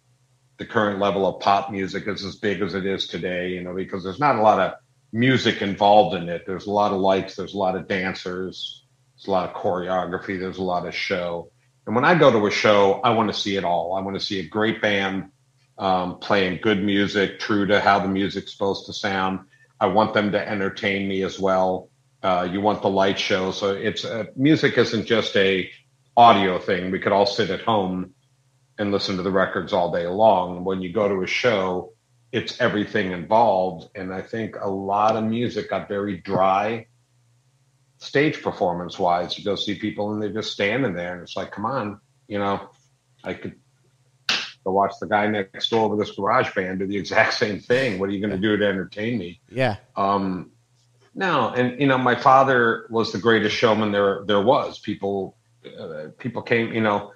Speaker 2: the current level of pop music is as big as it is today, you know, because there's not a lot of music involved in it. There's a lot of lights, there's a lot of dancers, there's a lot of choreography, there's a lot of show. And when I go to a show, I want to see it all. I want to see a great band um, playing good music, true to how the music's supposed to sound. I want them to entertain me as well. Uh, you want the light show, so it's uh, music isn't just a audio thing. We could all sit at home and listen to the records all day long. When you go to a show, it's everything involved, and I think a lot of music got very dry stage performance wise. You go see people and they're just standing there, and it's like, come on, you know, I could to watch the guy next door with this garage band do the exact same thing. What are you going to do to entertain me?
Speaker 1: Yeah.
Speaker 2: Um, no, and you know, my father was the greatest showman there there was. People, uh, people came. You know,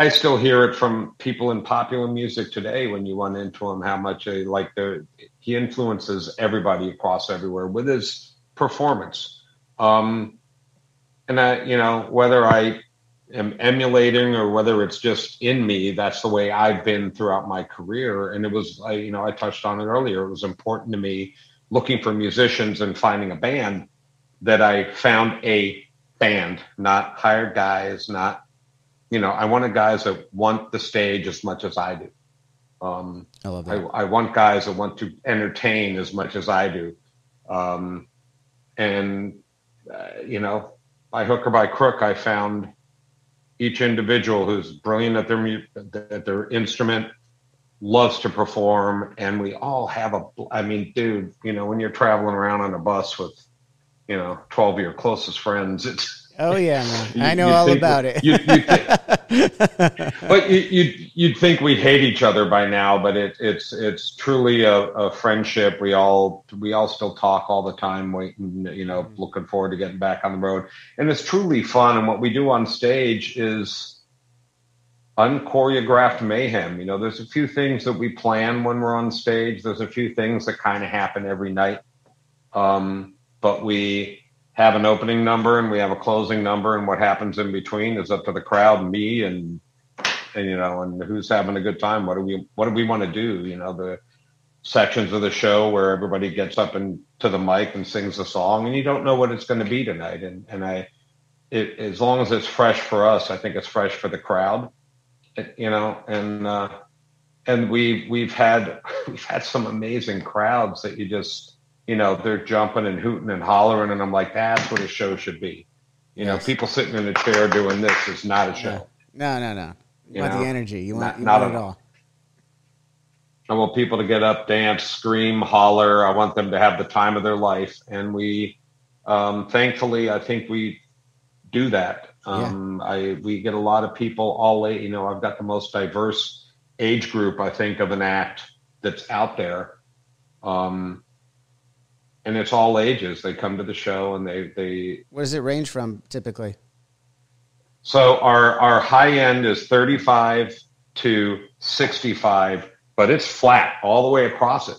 Speaker 2: I still hear it from people in popular music today when you run into him how much they like the he influences everybody across everywhere with his performance. Um, and I, you know, whether I am emulating or whether it's just in me that's the way i've been throughout my career and it was I, you know i touched on it earlier it was important to me looking for musicians and finding a band that i found a band not hired guys not you know i wanted guys that want the stage as much as i do um,
Speaker 1: I love that.
Speaker 2: I, I, want guys that want to entertain as much as I do. Um, and, uh, you know, by hook or by crook, I found each individual who's brilliant at their at their instrument loves to perform and we all have a i mean dude you know when you're traveling around on a bus with you know 12 of your closest friends it's
Speaker 1: Oh yeah, man. You, I know all about it. you,
Speaker 2: but you, you'd you'd think we'd hate each other by now, but it, it's it's truly a, a, friendship. We all we all still talk all the time, waiting, you know, mm-hmm. looking forward to getting back on the road, and it's truly fun. And what we do on stage is unchoreographed mayhem. You know, there's a few things that we plan when we're on stage. There's a few things that kind of happen every night, um, but we have an opening number and we have a closing number, and what happens in between is up to the crowd, and me, and and you know, and who's having a good time. What do we What do we want to do? You know, the sections of the show where everybody gets up and to the mic and sings a song, and you don't know what it's going to be tonight. And and I, it, as long as it's fresh for us, I think it's fresh for the crowd. You know, and uh, and we we've had we've had some amazing crowds that you just you know, they're jumping and hooting and hollering, and I'm like, that's what a show should be. You yes. know, people sitting in a chair doing this is not a show.
Speaker 1: No, no, no. You, you want know? the energy. You want, not, you not want it all.
Speaker 2: I want people to get up, dance, scream, holler. I want them to have the time of their life. And we, um, thankfully, I think we do that. Um, yeah. I we get a lot of people all you know. I've got the most diverse age group I think of an act that's out there. Um, and it's all ages. They come to the show and they they.
Speaker 1: What does it range from typically?
Speaker 2: So our our high end is 35 to 65, but it's flat all the way across it.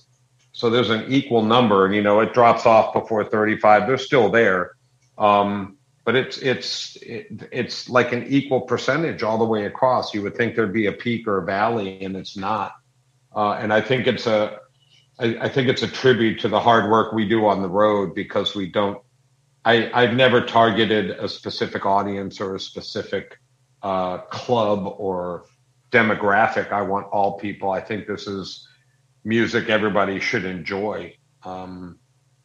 Speaker 2: So there's an equal number, and you know it drops off before 35. They're still there, um, but it's it's it, it's like an equal percentage all the way across. You would think there'd be a peak or a valley, and it's not. Uh, and I think it's a I, I, think it's a tribute to the hard work we do on the road because we don't. I, I've never targeted a specific audience or a specific uh, club or demographic. I want all people. I think this is music everybody should enjoy. Um,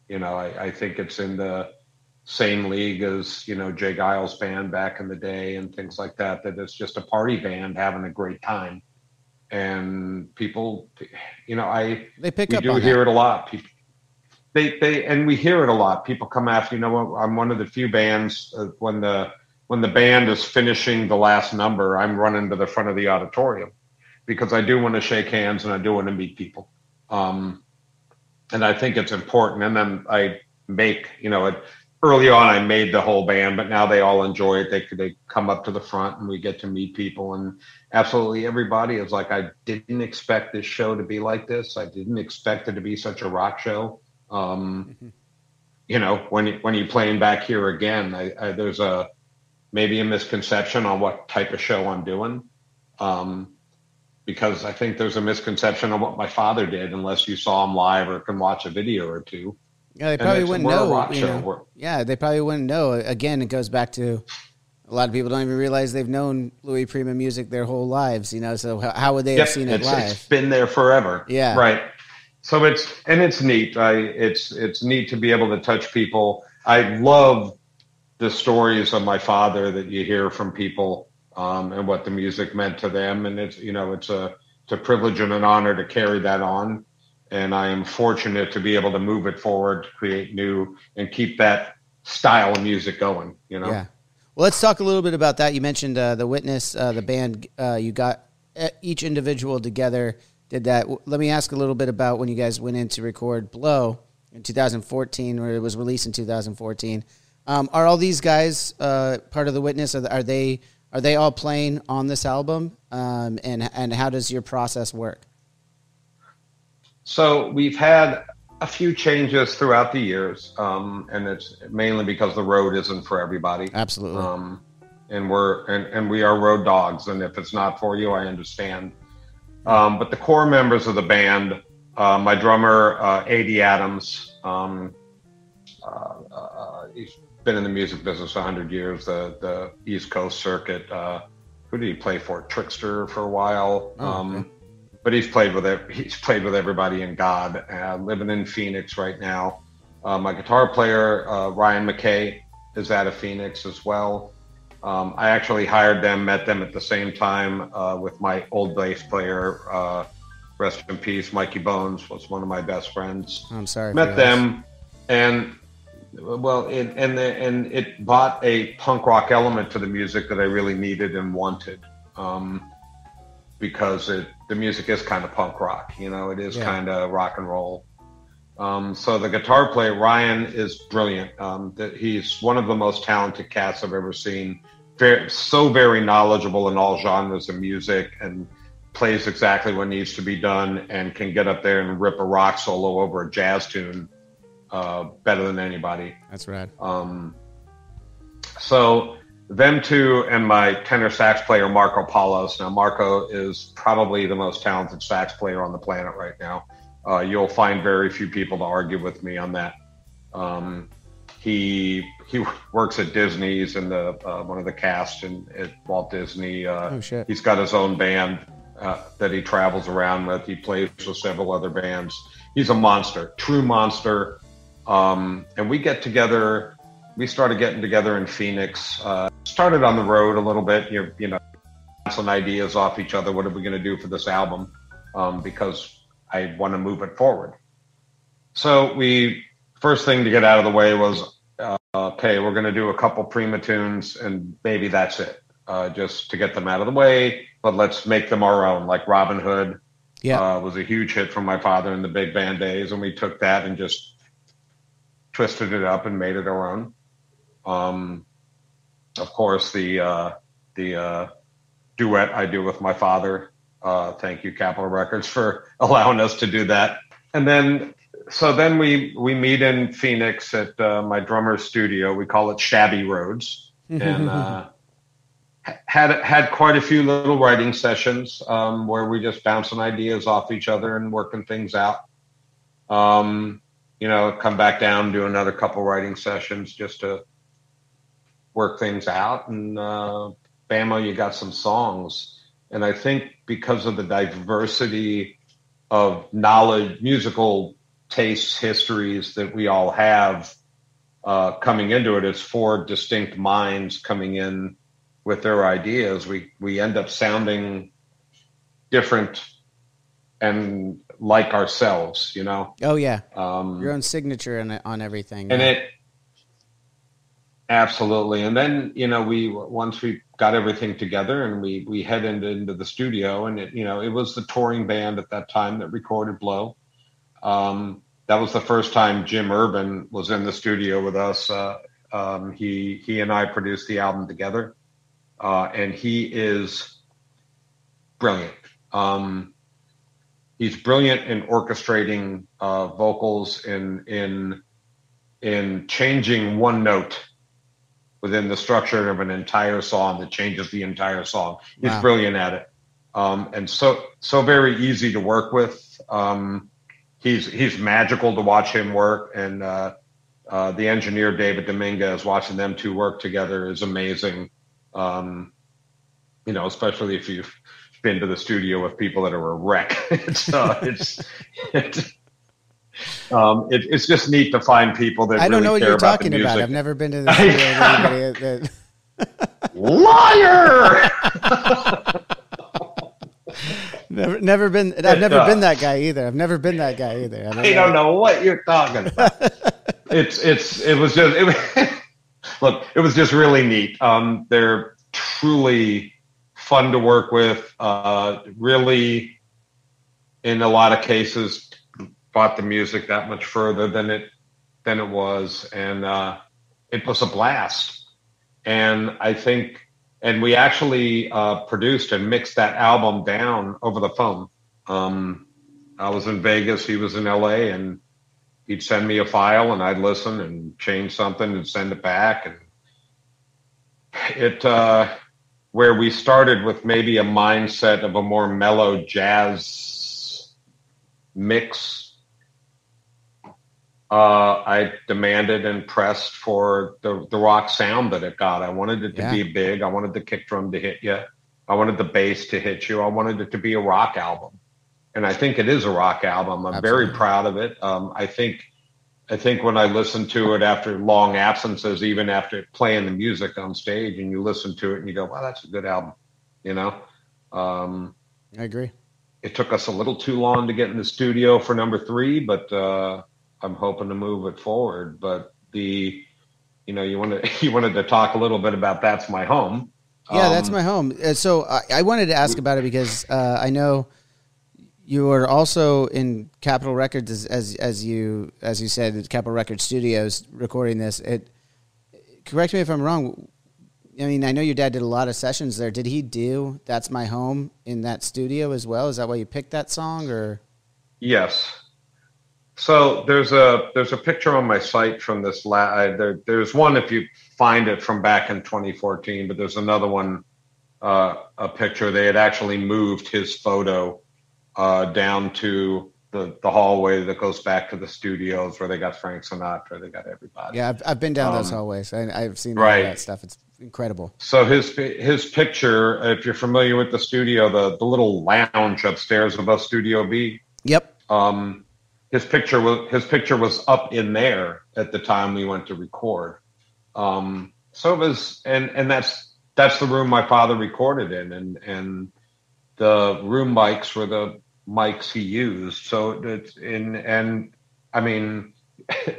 Speaker 2: you know, I, I, think it's in the same league as you know J. Geils' band back in the day and things like that. That it's just a party band having a great time and people, you know, I
Speaker 1: they pick
Speaker 2: we
Speaker 1: up.
Speaker 2: do hear that. it a lot. People, they they and we hear it a lot. People come after you know I'm one of the few bands uh, when the when the band is finishing the last number, I'm running to the front of the auditorium because I do want to shake hands and I do want to meet people. Um, and I think it's important. And then I make, you know, it, early on I made the whole band, but now they all enjoy it. They they come up to the front and we get to meet people. And absolutely everybody is like, I didn't expect this show to be like this. I didn't expect it to be such a rock show. Um, mm-hmm. You know, when when you playing back here again, I, I, there's a maybe a misconception on what type of show I'm doing. Um, because I think there's a misconception on what my father did unless you saw him live or can watch a video or two.
Speaker 1: Yeah, they probably wouldn't know. You know yeah, they probably wouldn't know. Again, it goes back to a lot of people don't even realize they've known Louis Prima music their whole lives. You know, so how, how would they yep, have seen it live?
Speaker 2: It's been there forever.
Speaker 1: Yeah,
Speaker 2: right. So it's and it's neat. I it's it's neat to be able to touch people. I love the stories of my father that you hear from people um, and what the music meant to them. And it's you know it's a it's a privilege and an honor to carry that on. And I am fortunate to be able to move it forward, create new, and keep that style of music going. You know.
Speaker 1: Yeah. Well, let's talk a little bit about that. You mentioned uh, the Witness, uh, the band. Uh, you got uh, each individual together. Did that? Let me ask a little bit about when you guys went in to record "Blow" in 2014, or it was released in 2014. Um, are all these guys uh, part of the Witness? Are, are they are they all playing on this album? Um, and and how does your process work?
Speaker 2: So we've had a few changes throughout the years, um, and it's mainly because the road isn't for everybody.
Speaker 1: Absolutely.
Speaker 2: Um, and we're and, and we are road dogs, and if it's not for you, I understand. Um, but the core members of the band, uh, my drummer uh, Adi Adams, um, uh, uh, he's been in the music business 100 years, the the East Coast circuit. Uh, who did he play for? Trickster for a while. Oh, um, okay. But he's played with it. He's played with everybody in God. Uh, living in Phoenix right now. Uh, my guitar player uh, Ryan McKay is out of Phoenix as well. Um, I actually hired them, met them at the same time uh, with my old bass player. Uh, rest in peace, Mikey Bones was one of my best friends.
Speaker 1: I'm sorry.
Speaker 2: Met them, and well, it, and the, and it brought a punk rock element to the music that I really needed and wanted, um, because it the music is kind of punk rock. You know, it is yeah. kind of rock and roll. Um, so the guitar player Ryan is brilliant. Um, that he's one of the most talented cats I've ever seen. Very, so very knowledgeable in all genres of music and plays exactly what needs to be done and can get up there and rip a rock solo over a jazz tune uh, better than anybody.
Speaker 1: That's right.
Speaker 2: Um, so them two and my tenor sax player Marco Palos. Now Marco is probably the most talented sax player on the planet right now. Uh, you'll find very few people to argue with me on that. Um, he he works at Disney's and the uh, one of the cast and at Walt Disney. Uh,
Speaker 1: oh shit!
Speaker 2: He's got his own band uh, that he travels around with. He plays with several other bands. He's a monster, true monster. Um, and we get together. We started getting together in Phoenix. Started on the road a little bit. You, you know, bouncing ideas off each other. What are we going to do for this album? Um, because I want to move it forward. So we first thing to get out of the way was, uh, okay, we're going to do a couple Prima tunes, and maybe that's it, uh, just to get them out of the way. But let's make them our own, like Robin Hood.
Speaker 1: Yeah,
Speaker 2: uh, was a huge hit from my father in the big band days, and we took that and just twisted it up and made it our own. Um, of course, the uh, the uh, duet I do with my father. Uh, thank you, Capitol Records, for allowing us to do that. And then, so then we we meet in Phoenix at uh, my drummer's studio. We call it Shabby Roads, and uh, had had quite a few little writing sessions um, where we just bouncing ideas off each other and working things out. Um, you know, come back down, do another couple writing sessions just to work things out. And uh, bamo, you got some songs. And I think because of the diversity of knowledge, musical tastes, histories that we all have uh, coming into it, it's four distinct minds coming in with their ideas. We we end up sounding different and like ourselves, you know.
Speaker 1: Oh yeah,
Speaker 2: um,
Speaker 1: your own signature on on everything.
Speaker 2: And it Absolutely. And then, you know, we once we got everything together and we we headed into the studio and it, you know, it was the touring band at that time that recorded Blow. Um, that was the first time Jim Urban was in the studio with us. Uh, um, he he and I produced the album together, uh, and he is brilliant. Um, he's brilliant in orchestrating uh, vocals in in in changing one note within the structure of an entire song that changes the entire song. He's wow. brilliant at it, um, and so so very easy to work with. Um, he's he's magical to watch him work, and uh, uh, the engineer David Dominguez, watching them two work together is amazing. Um, you know, especially if you've been to the studio with people that are a wreck. it's uh, it's. it's um, it, it's just neat to find people that I don't really know what you're talking about.
Speaker 1: I've never been to the studio
Speaker 2: that... Liar!
Speaker 1: never, never been. I've never uh, been that guy either. I've never been that guy either.
Speaker 2: I, I don't know what you're talking about. it's it's it was just it, look. It was just really neat. Um, they're truly fun to work with. Uh, really, in a lot of cases, brought the music that much further than it than it was, and uh, it was a blast. And I think, and we actually uh, produced and mixed that album down over the phone. Um, I was in Vegas, he was in LA, and he'd send me a file, and I'd listen and change something and send it back, and it. Uh, where we started with maybe a mindset of a more mellow jazz mix uh, I demanded and pressed for the the rock sound that it got. I wanted it to yeah. be big. I wanted the kick drum to hit you. I wanted the bass to hit you. I wanted it to be a rock album, and I think it is a rock album. I'm Absolutely. very proud of it. Um, I think I think when I listen to it after long absences, even after playing the music on stage, and you listen to it and you go, "Wow, that's a good album," you know. Um,
Speaker 1: I agree.
Speaker 2: It took us a little too long to get in the studio for number three, but. Uh, I'm hoping to move it forward. But the, you know, you wanted you wanted to talk a little bit about that's my home.
Speaker 1: Yeah, um, that's my home. Uh, so I, I, wanted to ask about it because uh, I know you are also in Capitol Records as, as, as you as you said, Capitol Records Studios recording this. It correct me if I'm wrong. I mean, I know your dad did a lot of sessions there. Did he do "That's My Home" in that studio as well? Is that why you picked that song, or?
Speaker 2: Yes, so there's a there's a picture on my site from this. La- I, there, there's one if you find it from back in 2014, but there's another one, uh, a picture. They had actually moved his photo uh, down to the the hallway that goes back to the studios where they got Frank Sinatra. They got everybody.
Speaker 1: Yeah, I've, I've been down um, those hallways. I, have seen right. that stuff. It's incredible.
Speaker 2: So his his picture, if you're familiar with the studio, the the little lounge upstairs above Studio
Speaker 1: B. Yep.
Speaker 2: Um, his picture was his picture was up in there at the time we went to record. Um, so it was, and and that's that's the room my father recorded in, and and the room mics were the mics he used. So it's in, and I mean, a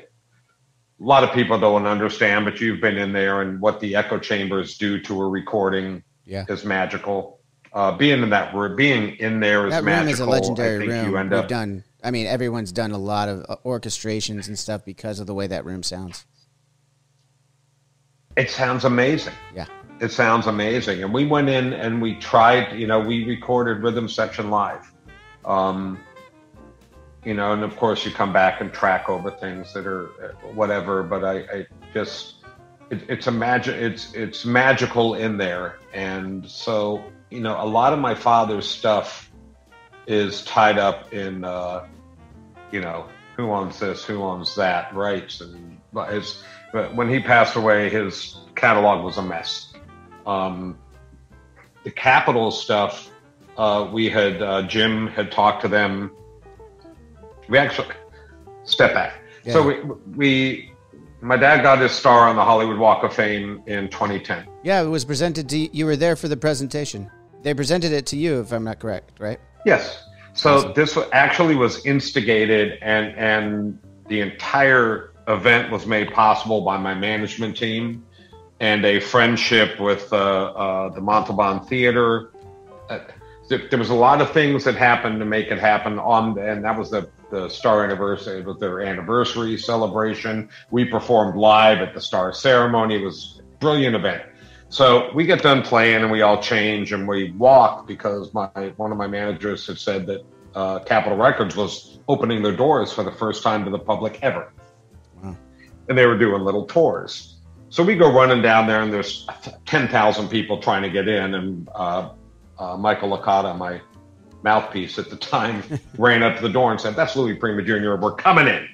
Speaker 2: lot of people don't understand, but you've been in there, and what the echo chambers do to a recording
Speaker 1: yeah.
Speaker 2: is magical. Uh, being in that room, being in there is that magical. Room is a legendary room. You end
Speaker 1: We've
Speaker 2: up,
Speaker 1: done I mean, everyone's done a lot of uh, orchestrations and stuff because of the way that room sounds.
Speaker 2: It sounds amazing.
Speaker 1: Yeah.
Speaker 2: It sounds amazing. And we went in and we tried, you know, we recorded Rhythm Section Live. Um, you know, and of course you come back and track over things that are uh, whatever, but I, I just, it, it's a magic, it's, it's magical in there. And so, you know, a lot of my father's stuff is tied up in, uh, you know, who owns this, who owns that, rights, and but his. But when he passed away, his catalog was a mess. Um, the Capitol stuff, uh, we had uh, Jim had talked to them. We actually step back. Yeah. So we we my dad got his star on the Hollywood Walk of Fame in 2010.
Speaker 1: Yeah, it was presented to you. You were there for the presentation. They presented it to you, if I'm not correct, right?
Speaker 2: Yes. So awesome. this actually was instigated, and and the entire event was made possible by my management team and a friendship with uh, uh, the Montalban Theater. Uh, there was a lot of things that happened to make it happen on, and that was the the Star anniversary. It was their anniversary celebration. We performed live at the Star ceremony. It was a brilliant event. So we get done playing and we all change and we walk because my one of my managers had said that uh, Capitol Records was opening their doors for the first time to the public ever, wow. and they were doing little tours. So we go running down there and there's ten thousand people trying to get in, and uh, uh, Michael Licata, my mouthpiece at the time, ran up to the door and said, "That's Louis Prima Jr. We're coming in,"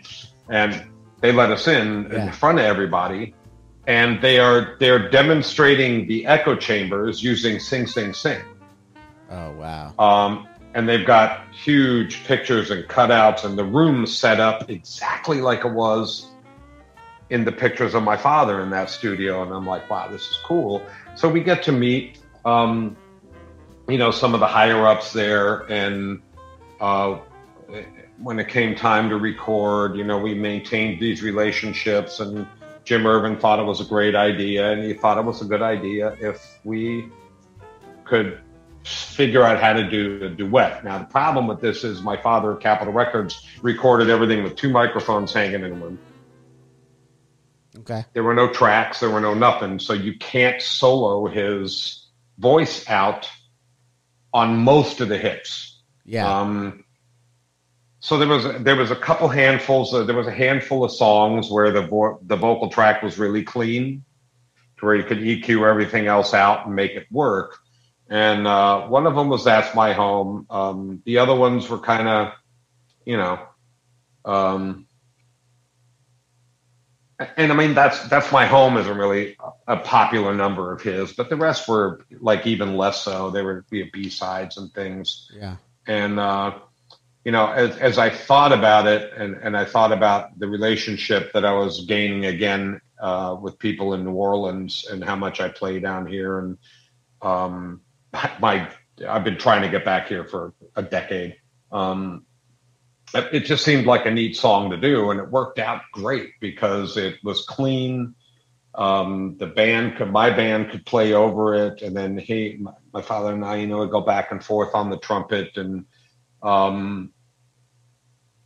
Speaker 2: and they let us in yeah. in front of everybody and they are they're demonstrating the echo chambers using Sing Sing Sing.
Speaker 1: Oh wow!
Speaker 2: Um, and they've got huge pictures and cutouts, and the room set up exactly like it was in the pictures of my father in that studio. And I'm like, wow, this is cool. So we get to meet, um, you know, some of the higher ups there, and uh, when it came time to record, you know, we maintained these relationships and Jim Ervin thought it was a great idea, and he thought it was a good idea if we could figure out how to do a duet. Now, the problem with this is my father, Capitol Records, recorded everything with two microphones hanging in the room.
Speaker 1: Okay.
Speaker 2: There were no tracks, there were no nothing, so you can't solo his voice out on most of the hits.
Speaker 1: Yeah.
Speaker 2: Um, so there was there was a couple handfuls. Of, there was a handful of songs where the vo- the vocal track was really clean, to where you could EQ everything else out and make it work. And uh, one of them was "That's My Home." Um, the other ones were kind of, you know, um, and I mean that's that's my home isn't really a popular number of his, but the rest were like even less so. They were be B sides and things.
Speaker 1: Yeah.
Speaker 2: And uh, you know, as, as I thought about it and, and I thought about the relationship that I was gaining again uh, with people in New Orleans and how much I play down here. And um, my, I've been trying to get back here for a decade. Um, it just seemed like a neat song to do, and it worked out great because it was clean. Um, the band could, my band could play over it, and then he, my father and I, you know, would go back and forth on the trumpet, and um,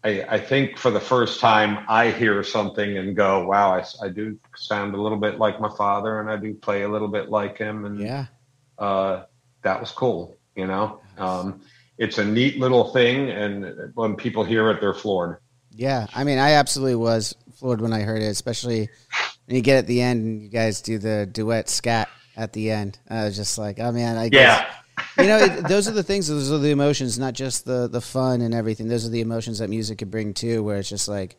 Speaker 2: I, I, think for the first time, I hear something and go, "Wow, I, I, do sound a little bit like my father, and I do play a little bit like him." And
Speaker 1: yeah,
Speaker 2: uh, that was cool. You know, um, it's a neat little thing, and when people hear it, they're floored.
Speaker 1: Yeah, I mean, I absolutely was floored when I heard it, especially when you get at the end and you guys do the duet scat at the end. I was just like, oh man, I guess. You know, it, those are the things. Those are the emotions, not just the the fun and everything. Those are the emotions that music could bring too. Where it's just like,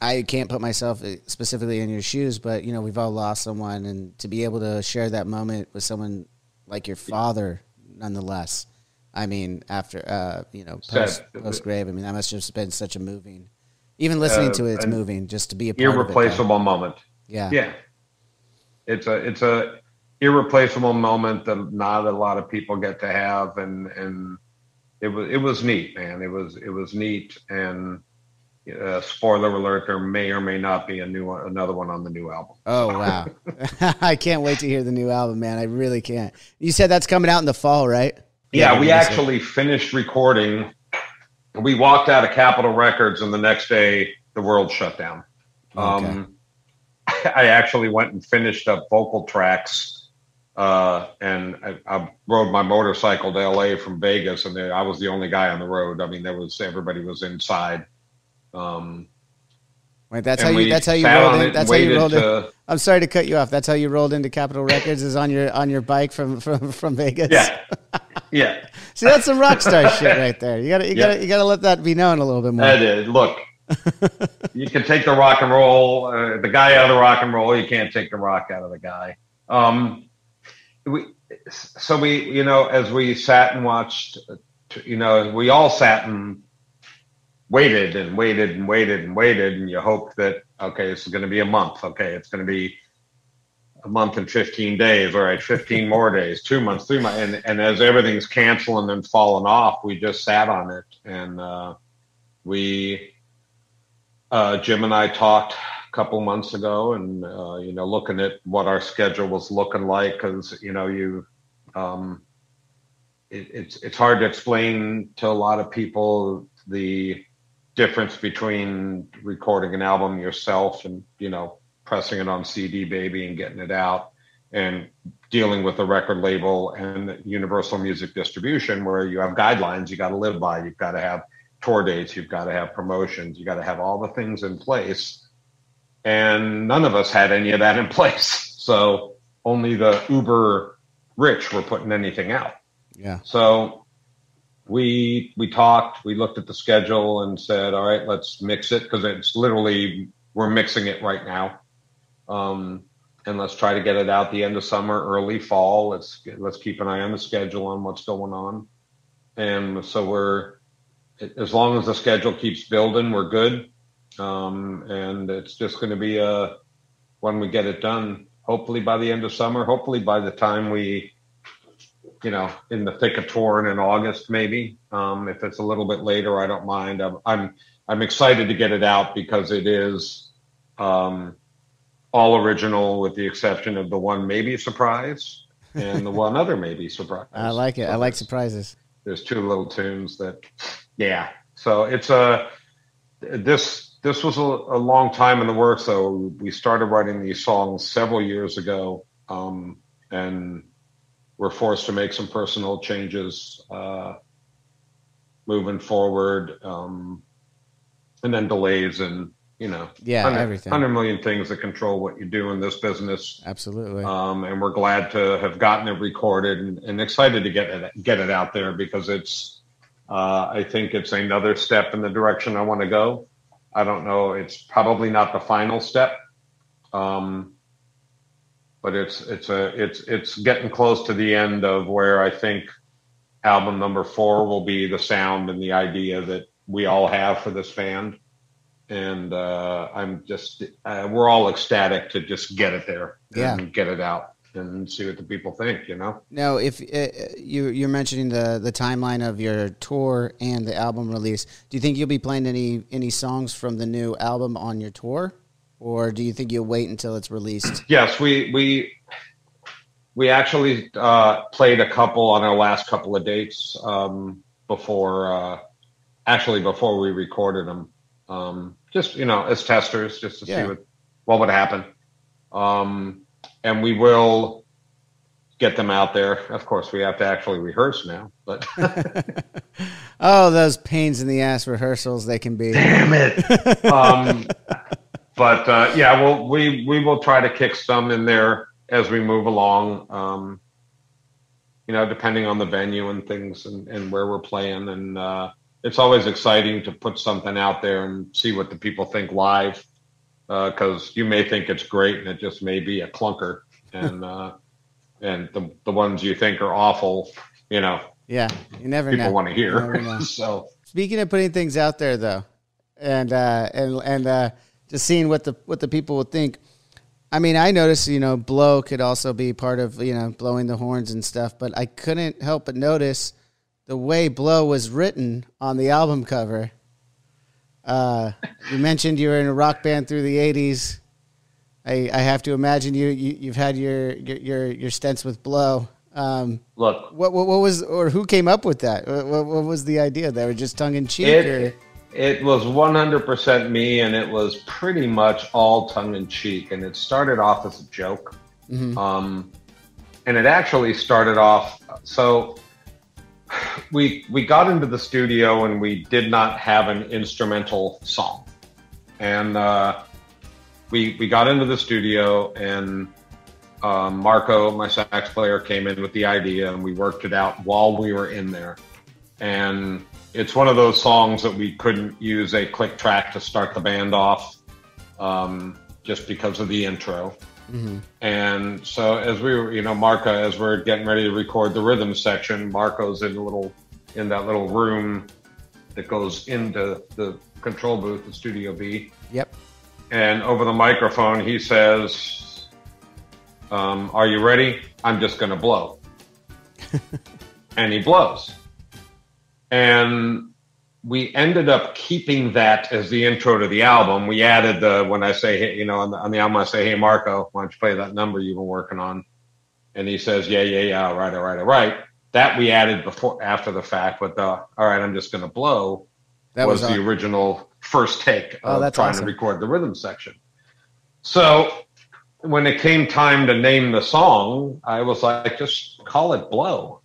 Speaker 1: I can't put myself eh, specifically in your shoes, but you know, we've all lost someone, and to be able to share that moment with someone like your father, nonetheless. I mean, after uh, you know, post, post grave. I mean, that must have just been such a moving. Even listening uh, to it, it's moving. Just to be a
Speaker 2: irreplaceable
Speaker 1: it,
Speaker 2: moment.
Speaker 1: Yeah,
Speaker 2: yeah. It's a it's a irreplaceable moment that not a lot of people get to have, and and it was it was neat, man. It was it was neat, and uh, spoiler alert: there may or may not be a new one, another one on the new album.
Speaker 1: Oh wow! I can't wait to hear the new album, man. I really can't. You said that's coming out in the fall, right?
Speaker 2: Yeah, yeah we actually it. finished recording. We walked out of Capitol Records, and the next day the world shut down. Okay. Um, I actually went and finished up vocal tracks uh, and I, I, rode my motorcycle to LA from Vegas, and I was the only guy on the road. I mean, there was everybody was inside. Um,
Speaker 1: Wait, that's how you. That's how you rolled in. That's how you rolled to, in. I'm sorry to cut you off. That's how you rolled into Capitol Records is on your on your bike from from from Vegas.
Speaker 2: Yeah, yeah.
Speaker 1: See, that's some rock star shit right there. You gotta you yeah. gotta you gotta let that be known a little bit more.
Speaker 2: That is. Look, you can take the rock and roll, uh, the guy out of the rock and roll. You can't take the rock out of the guy. Um, we so we you know as we sat and watched you know we all sat and waited and waited and waited and waited and you hoped that okay this is going to be a month okay it's going to be a month and 15 days all right 15 more days two months three months and, and as everything's canceling and falling off we just sat on it and uh, we uh, jim and i talked couple months ago, and uh, you know, looking at what our schedule was looking like, because you know, you, um, it, it's it's hard to explain to a lot of people the difference between recording an album yourself and you know pressing it on CD baby and getting it out and dealing with the record label and universal music distribution where you have guidelines you got to live by. You've got to have tour dates. You've got to have promotions. You got to have all the things in place and none of us had any of that in place so only the uber rich were putting anything out
Speaker 1: Yeah.
Speaker 2: so we we talked, we looked at the schedule and said, all right, let's mix it because it's literally we're mixing it right now. Um, and let's try to get it out the end of summer, early fall. Let's let's keep an eye on the schedule on what's going on. And so we're as long as the schedule keeps building, we're good. Um, and it's just going to be a when we get it done. Hopefully by the end of summer. Hopefully by the time we you know, in the thick of touring in August, maybe. Um, if it's a little bit later, I don't mind. I'm, I'm, I'm excited to get it out because it is, um, all original with the exception of the one maybe surprise and the one other maybe surprise.
Speaker 1: I like it. I like surprises.
Speaker 2: There's two little tunes that, yeah. So it's a, this, this was a, a long time in the works. So we started writing these songs several years ago. Um, and we're forced to make some personal changes uh, moving forward, um, and then delays and you know,
Speaker 1: Yeah,
Speaker 2: hundred-
Speaker 1: everything.
Speaker 2: hundred million things that control what you do in this business.
Speaker 1: Absolutely.
Speaker 2: Um, and we're glad to have gotten it recorded and, and excited to get it get it out there because it's. Uh, I think it's another step in the direction I want to go. I don't know. It's probably not the final step. Um, but it's it's a it's it's getting close to the end of where I think album number four will be the sound and the idea that we all have for this band, and uh, I'm just uh, we're all ecstatic to just get it there
Speaker 1: yeah.
Speaker 2: and get it out and see what the people think. You know,
Speaker 1: Now, if uh, you you're mentioning the the timeline of your tour and the album release, do you think you'll be playing any any songs from the new album on your tour, or do you think you'll wait until it's released?
Speaker 2: yes, we we we actually uh, played a couple on our last couple of dates um, before uh, actually before we recorded them. Um, just you know, as testers, just to
Speaker 1: Yeah.
Speaker 2: see what what would happen. Um, and we will get them out there. Of course, we have to actually rehearse now, but
Speaker 1: oh, those pains in the ass rehearsals they can be.
Speaker 2: damn it. um, but uh, yeah, well, we we will try to kick some in there as we move along. Um, you know, depending on the venue and things and, and where we're playing, and uh, it's always exciting to put something out there and see what the people think live. Because you may think it's great, and it just may be a clunker, and uh, and the the ones you think are awful, you know,
Speaker 1: Yeah, you never
Speaker 2: people
Speaker 1: know.
Speaker 2: want to hear. so
Speaker 1: Speaking of putting things out there, though, and uh, and and uh, just seeing what the what the people will think. I mean, I noticed, you know, blow could also be part of you know blowing the horns and stuff, but I couldn't help but notice the way blow was written on the album cover. Uh, you mentioned you were in a rock band through the '80s. I, I have to imagine you, you you've had your your your, your stints with blow. Um,
Speaker 2: look,
Speaker 1: what, what what was or who came up with that? What, what, was the idea? They were just tongue in cheek,
Speaker 2: It-
Speaker 1: or
Speaker 2: It was 100% me, and it was pretty much all tongue in cheek. And it started off as a joke.
Speaker 1: Mhm.
Speaker 2: Um, and it actually started off so we we got into the studio and we did not have an instrumental song. And uh, we we got into the studio and um, Marco, my sax player, came in with the idea and we worked it out while we were in there. And it's one of those songs that we couldn't use a click track to start the band off um, just because of the intro.
Speaker 1: Mhm.
Speaker 2: And so as we were, you know, Marco, as we're getting ready to record the rhythm section, Marco's in a little in that little room that goes into the control booth at Studio B.
Speaker 1: Yep.
Speaker 2: And over the microphone, he says, um, "Are you ready? I'm just going to blow." and he blows. And we ended up keeping that as the intro to the album. We added the when I say hey, you know on the, on the album I say hey Marco, why don't you play that number you've been working on? And he says yeah yeah yeah all right all right all right. That we added before after the fact, but the all right I'm just going to blow that was, was the original first take oh, of trying awesome. to record the rhythm section. So when it came time to name the song, I was like, just call it Blow.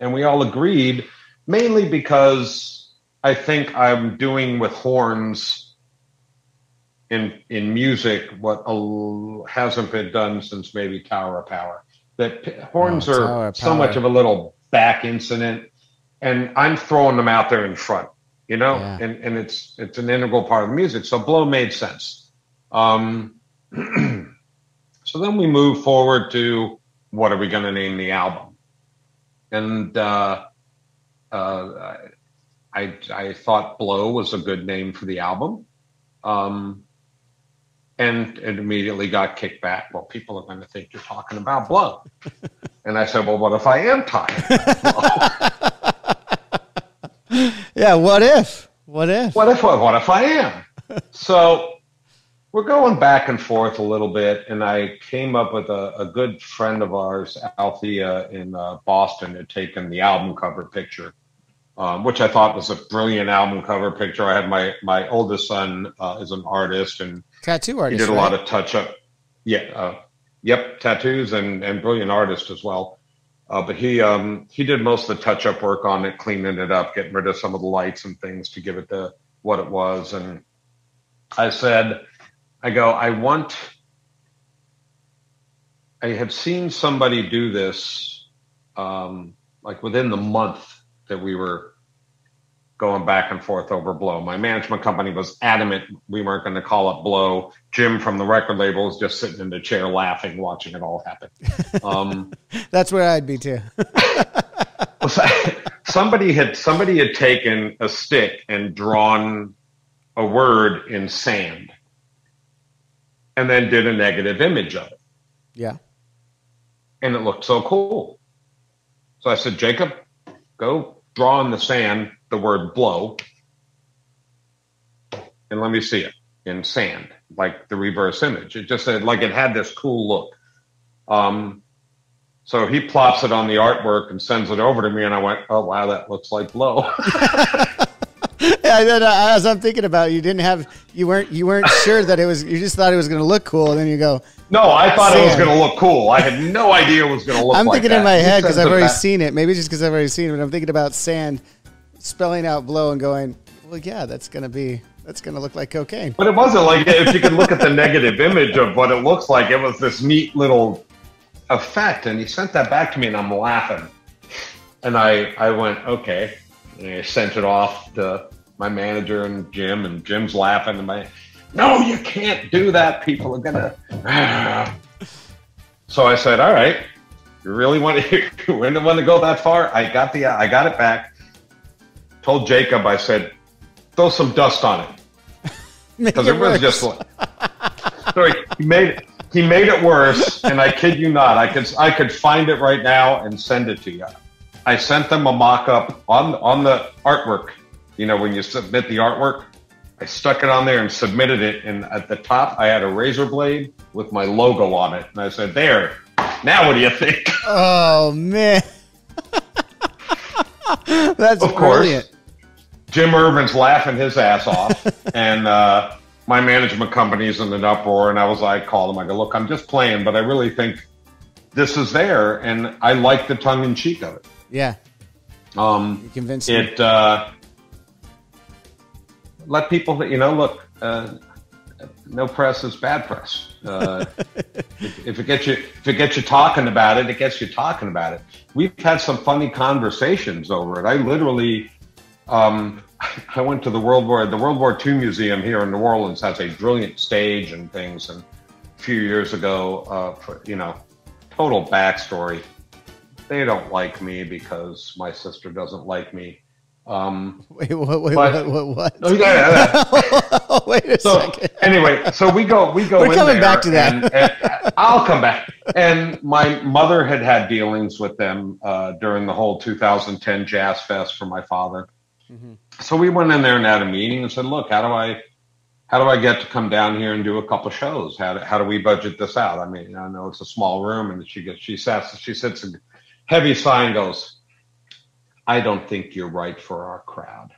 Speaker 2: And we all agreed, mainly because I think I'm doing with horns in in music what hasn't been done since maybe Tower of Power. That horns oh, are so much of a little back incident, and I'm throwing them out there in front, you know, yeah. and and it's it's an integral part of the music. So blow made sense. Um, so then we move forward to what are we going to name the album? And uh, uh, I, I thought Blow was a good name for the album. Um, and it immediately got kicked back. Well, people are going to think you're talking about Blow. and I said, well, what if I am talking
Speaker 1: yeah, what if? What if?
Speaker 2: What if? What if I am? so we're going back and forth a little bit, and I came up with a, a good friend of ours, Althea in uh, Boston, had taken the album cover picture, um, which I thought was a brilliant album cover picture. I had my my oldest son uh, is an artist and
Speaker 1: tattoo artist.
Speaker 2: He did
Speaker 1: a
Speaker 2: right? lot of touch up. Yeah, uh, yep, tattoos and and brilliant artist as well. Uh, but he um, he did most of the touch up work on it, cleaning it up, getting rid of some of the lights and things to give it the what it was. And I said I go, I want, I have seen somebody do this, um, like within the month that we were going back and forth over Blow. My management company was adamant we weren't going to call it Blow. Jim from the record label was just sitting in the chair laughing, watching it all happen. Um,
Speaker 1: That's where I'd be too.
Speaker 2: somebody had somebody had taken a stick and drawn a word in sand and then did a negative image of it.
Speaker 1: Yeah.
Speaker 2: And it looked so cool. So I said, Jacob, go draw in the sand the word blow and let me see it in sand, like the reverse image. It just said like it had this cool look. Um, so he plops it on the artwork and sends it over to me, and I went, "Oh wow, that looks like blow."
Speaker 1: yeah, then, uh, as I'm thinking about, it, you didn't have, you weren't, you weren't sure that it was. You just thought it was going to look cool, and then you go.
Speaker 2: No, I thought Sam. it was going to look cool. I had no idea it was going to look.
Speaker 1: I'm
Speaker 2: like
Speaker 1: thinking
Speaker 2: that.
Speaker 1: in my head because I've already seen it. Maybe just because I've already seen it. But I'm thinking about sand spelling out blow and going, well, yeah, that's going to be that's going to look like cocaine.
Speaker 2: But it wasn't like if you could look at the negative image of what it looks like, it was this neat little effect. And he sent that back to me, and I'm laughing. And I I went okay. And I sent it off to my manager and Jim, and Jim's laughing. And my, no, you can't do that. People are gonna. so I said, all right, you really want to, you really want to go that far? I got the, I got it back. Told Jacob, I said, throw some dust on it because it, it was just like. so he made it. He made it worse, and I kid you not, I could I could find it right now and send it to you. I sent them a mock-up on on the artwork you know, when you submit the artwork, I stuck it on there and submitted it. And at the top, I had a razor blade with my logo on it. And I said, There, now what do you think?
Speaker 1: Oh, man. That's of brilliant. Course,
Speaker 2: Jim Irvin's laughing his ass off. and uh, my management company's in an uproar. And I was like, call him. I go, Look, I'm just playing, but I really think this is there. And I like the tongue in cheek of it.
Speaker 1: Yeah.
Speaker 2: Um, you convinced it. Uh, let people, you know, look, uh, no press is bad press. Uh, if, if, it gets you, if it gets you talking about it, it gets you talking about it. We've had some funny conversations over it. I literally, um, I went to the World War, the World War II Museum here in New Orleans has a brilliant stage and things. And a few years ago, uh, for, you know, total backstory. They don't like me because my sister doesn't like me. Um,
Speaker 1: wait, what? Wait, but, what? What? what?
Speaker 2: Oh, yeah, yeah. wait a so, second. anyway, so we go, we go.
Speaker 1: We're coming back to that.
Speaker 2: And, and I'll come back. And my mother had had dealings with them uh, during the whole 2010 Jazz Fest for my father, mm-hmm. so we went in there and had a meeting and said, look, how do I, how do I get to come down here and do a couple shows? How do, how do we budget this out? I mean, I know it's a small room and she gets, she sits, she sits a heavy sign goes, I don't think you're right for our crowd.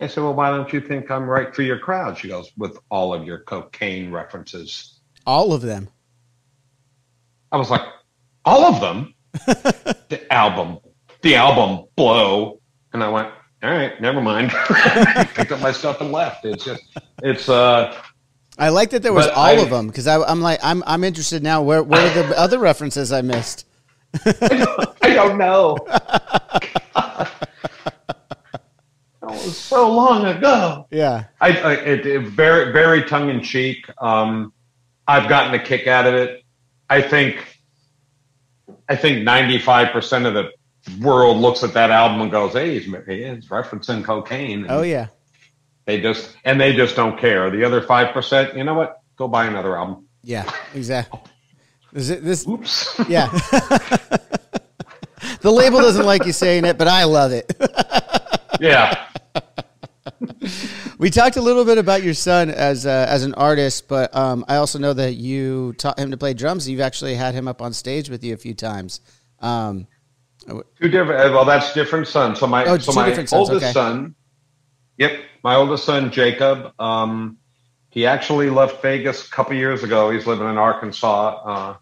Speaker 2: I said, well, why don't you think I'm right for your crowd? She goes, with all of your cocaine references.
Speaker 1: All of them.
Speaker 2: I was like, all of them? the album, the album blow. And I went, all right, never mind. Picked up my stuff and left. It's just, it's, uh,
Speaker 1: I like that there was all I, of them because I'm like, I'm, I'm interested now. Where, where are the other references I missed?
Speaker 2: I, don't, know. was so long ago.
Speaker 1: Yeah.
Speaker 2: I, I it, it, very very tongue in cheek. Um, I've gotten a kick out of it. I think I think ninety five percent of the world looks at that album and goes, "Hey, he's, he's referencing cocaine." And
Speaker 1: oh yeah.
Speaker 2: They just and they just don't care. The other five percent, you know what? Go buy another album.
Speaker 1: Yeah, exactly. Is it this?
Speaker 2: Oops.
Speaker 1: Yeah. the label doesn't like you saying it, but I love it.
Speaker 2: yeah.
Speaker 1: we talked a little bit about your son as uh, as an artist, but um, I also know that you taught him to play drums. You've actually had him up on stage with you a few times. Um,
Speaker 2: two different. Well, that's different sons. So my oh, so my oldest okay. son. Yep, my oldest son Jacob. Um, he actually left Vegas a couple years ago. He's living in Arkansas. Uh,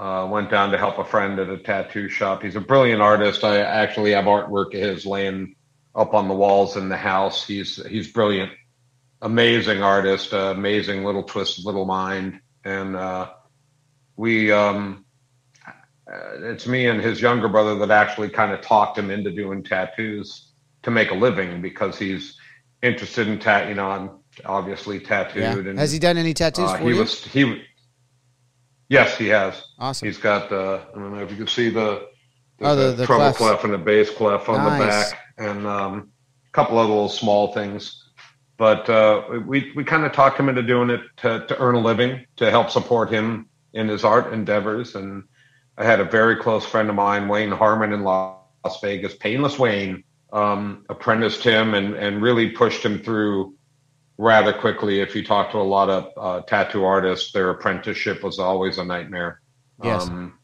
Speaker 2: uh, went down to help a friend at a tattoo shop. He's a brilliant artist. I actually have artwork of his laying up on the walls in the house. He's he's brilliant, amazing artist, uh, amazing little twisted little mind, and uh, we. Um, uh, it's me and his younger brother that actually kind of talked him into doing tattoos to make a living because he's interested in tat. You know, I'm obviously tattooed. Yeah.
Speaker 1: And, has he done any tattoos uh, for
Speaker 2: he
Speaker 1: you?
Speaker 2: Was, he Yes, he has.
Speaker 1: Awesome.
Speaker 2: He's got. Uh, I don't know if you can see the, the, oh, the, the treble clef and the bass clef on nice. the back and um, a couple of little small things. But uh, we we kind of talked him into doing it to, to earn a living, to help support him in his art endeavors. And I had a very close friend of mine, Wayne Harmon in Las Vegas, Painless Wayne, um, apprenticed him and, and really pushed him through rather quickly. If you talk to a lot of uh, tattoo artists, their apprenticeship was always a nightmare.
Speaker 1: Yes. Um,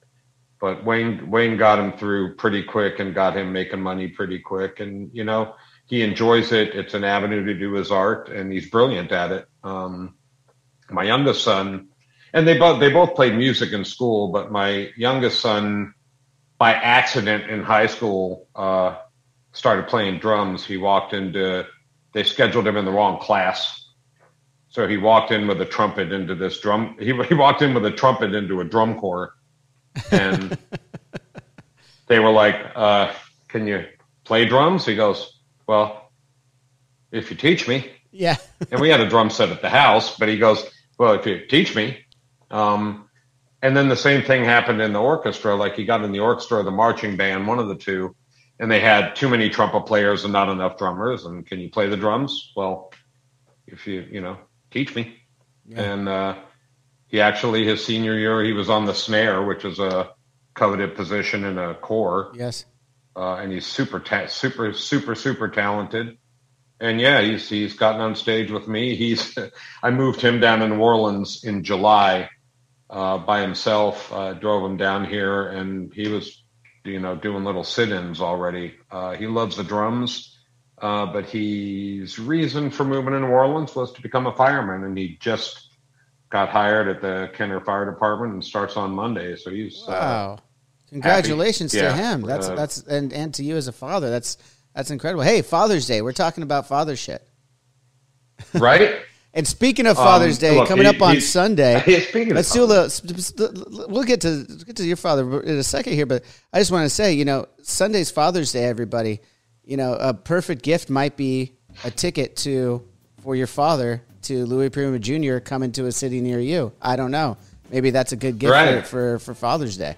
Speaker 2: but Wayne Wayne got him through pretty quick and got him making money pretty quick. And you know he enjoys it. It's an avenue to do his art, and he's brilliant at it. Um, my youngest son, and they both they both played music in school, but my youngest son, by accident in high school, uh, started playing drums. He walked into they scheduled him in the wrong class. So he walked in with a trumpet into this drum. He, he walked in with a trumpet into a drum corps and they were like, uh, "Can you play drums?" He goes, "Well, if you teach me."
Speaker 1: Yeah.
Speaker 2: and we had a drum set at the house, but he goes, "Well, if you teach me." Um, and then the same thing happened in the orchestra. Like he got in the orchestra, the marching band, one of the two, and they had too many trumpet players and not enough drummers. And can you play the drums? Well, if you you know teach me. Yeah. And uh, he actually his senior year he was on the snare, which is a coveted position in a corps.
Speaker 1: Yes.
Speaker 2: Uh, and he's super ta- super super super talented. And yeah, he's he's gotten on stage with me. He's I moved him down in New Orleans in July uh, by himself. Uh, drove him down here, and he was you know doing little sit-ins already. Uh, he loves the drums. Uh, but his reason for moving to New Orleans was to become a fireman, and he just got hired at the Kenner Fire Department and starts on Monday. So he's
Speaker 1: uh, wow. Uh, Congratulations to him. That's uh, that's and and to you as a father. That's that's incredible. Hey, Father's Day. We're talking about father shit.
Speaker 2: Right?
Speaker 1: and speaking of Father's um, Day look, coming he, up on Sunday,
Speaker 2: let's
Speaker 1: do a little. We'll get to get to your father in a second here, but I just want to say, you know, Sunday's Father's Day. Everybody, you know, a perfect gift might be a ticket to for your father to Louis Prima Jr. coming to a city near you. I don't know. Maybe that's a good gift right. for, for, for Father's Day.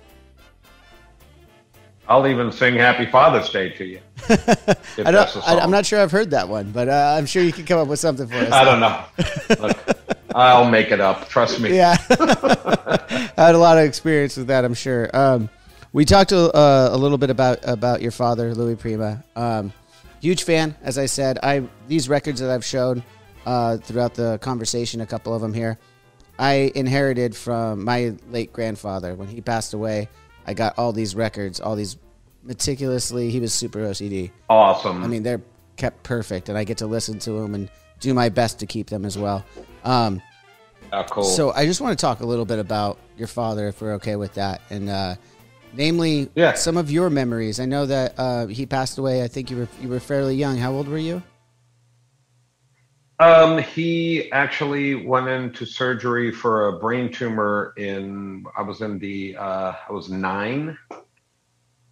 Speaker 2: I'll even sing Happy Father's Day to you.
Speaker 1: I don't, I, am not sure I've heard that one, but uh, I'm sure you can come up with something for us.
Speaker 2: I don't know. Look, I'll make it up. Trust me.
Speaker 1: Yeah. I had a lot of experience with that, I'm sure. Um, we talked a, uh, a little bit about, about your father, Louis Prima. Um, huge fan. As I said, I these records that I've shown uh, throughout the conversation, a couple of them here, I inherited from my late grandfather when he passed away. I got all these records, all these meticulously. He was super OCD.
Speaker 2: Awesome.
Speaker 1: I mean, they're kept perfect, and I get to listen to them and do my best to keep them as well. Um,
Speaker 2: oh, cool.
Speaker 1: So I just want to talk a little bit about your father, if we're okay with that, and uh, namely
Speaker 2: yeah.
Speaker 1: some of your memories. I know that uh, he passed away. I think you were you were fairly young. How old were you?
Speaker 2: Um, he actually went into surgery for a brain tumor in. I was in the. Uh, I was nine,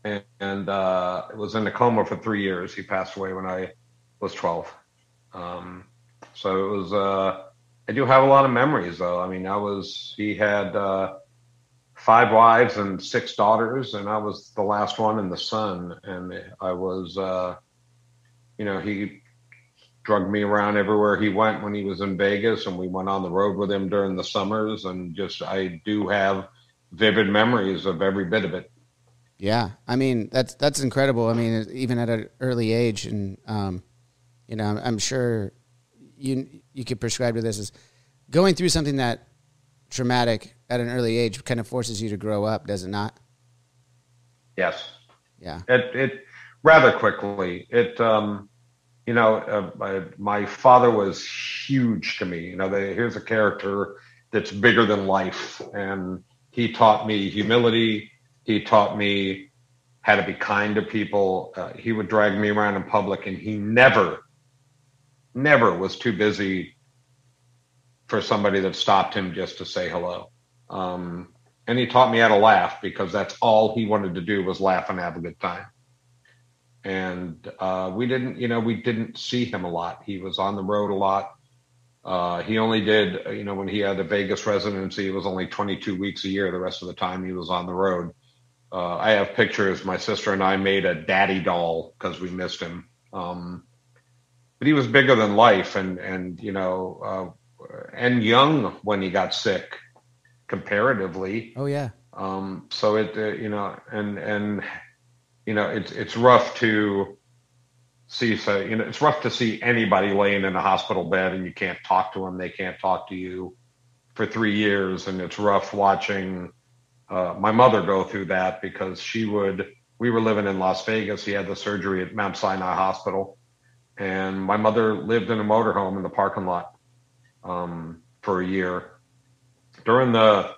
Speaker 2: and, and uh, was in a coma for three years. He passed away when I was twelve. Um, so it was. Uh, I do have a lot of memories, though. I mean, I was. He had uh, five wives and six daughters, and I was the last one and the son. And I was. Uh, you know, he drugged me around everywhere he went when he was in Vegas, and we went on the road with him during the summers. And just, I do have vivid memories of every bit of it.
Speaker 1: Yeah, I mean that's that's incredible. I mean, even at an early age, and um, you know, I'm, I'm sure you you could prescribe to this as going through something that traumatic at an early age kind of forces you to grow up, does it not?
Speaker 2: Yes.
Speaker 1: Yeah.
Speaker 2: It it rather quickly. It um you know, uh, my, father was huge to me. You know, they, here's a character that's bigger than life, and he taught me humility. He taught me how to be kind to people. Uh, he would drag me around in public, and he never, never was too busy for somebody that stopped him just to say hello. Um, and he taught me how to laugh because that's all he wanted to do was laugh and have a good time and uh, we didn't, you know, we didn't see him a lot. He was on the road a lot. Uh, he only did, you know, when he had a Vegas residency, it was only 22 weeks a year. The rest of the time he was on the road. Uh, I have pictures. My sister and I made a daddy doll because we missed him. Um, but he was bigger than life, and and you know, uh, and young when he got sick, comparatively.
Speaker 1: Oh yeah.
Speaker 2: Um, so it, uh, you know, and and you know, it's it's rough to see. So you know, it's rough to see anybody laying in a hospital bed and you can't talk to them. They can't talk to you for three years, and it's rough watching uh, my mother go through that because she would. We were living in Las Vegas. He had the surgery at Mount Sinai Hospital, and my mother lived in a motorhome in the parking lot um, for a year. During the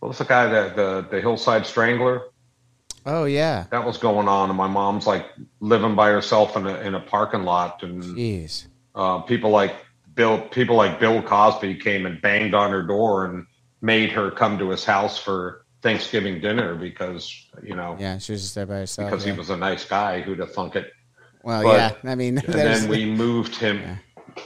Speaker 2: what was the guy that the the Hillside Strangler?
Speaker 1: Oh yeah,
Speaker 2: that was going on, and my mom's like living by herself in a in a parking lot, and
Speaker 1: Jeez.
Speaker 2: Uh, people like Bill, people like Bill Cosby came and banged on her door and made her come to his house for Thanksgiving dinner because you know,
Speaker 1: yeah, she was just there by herself
Speaker 2: because
Speaker 1: yeah.
Speaker 2: he was a nice guy. Who'd have thunk it?
Speaker 1: Well, but, yeah, I mean,
Speaker 2: and then we moved him.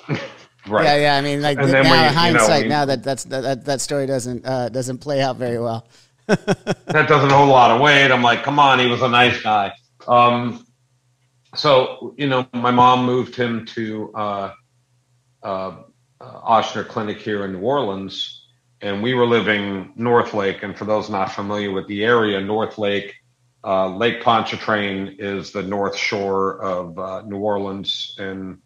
Speaker 1: Yeah. right. Yeah, yeah. I mean, like now, we, hindsight, you know, we, now that that's that that story doesn't uh, doesn't play out very well
Speaker 2: that doesn't hold a lot of weight. I'm like, come on, he was a nice guy. Um, so, you know, my mom moved him to uh, uh, Ochsner Clinic here in New Orleans, and we were living North Lake. And for those not familiar with the area, North Lake, uh, Lake Pontchartrain is the north shore of uh, New Orleans, and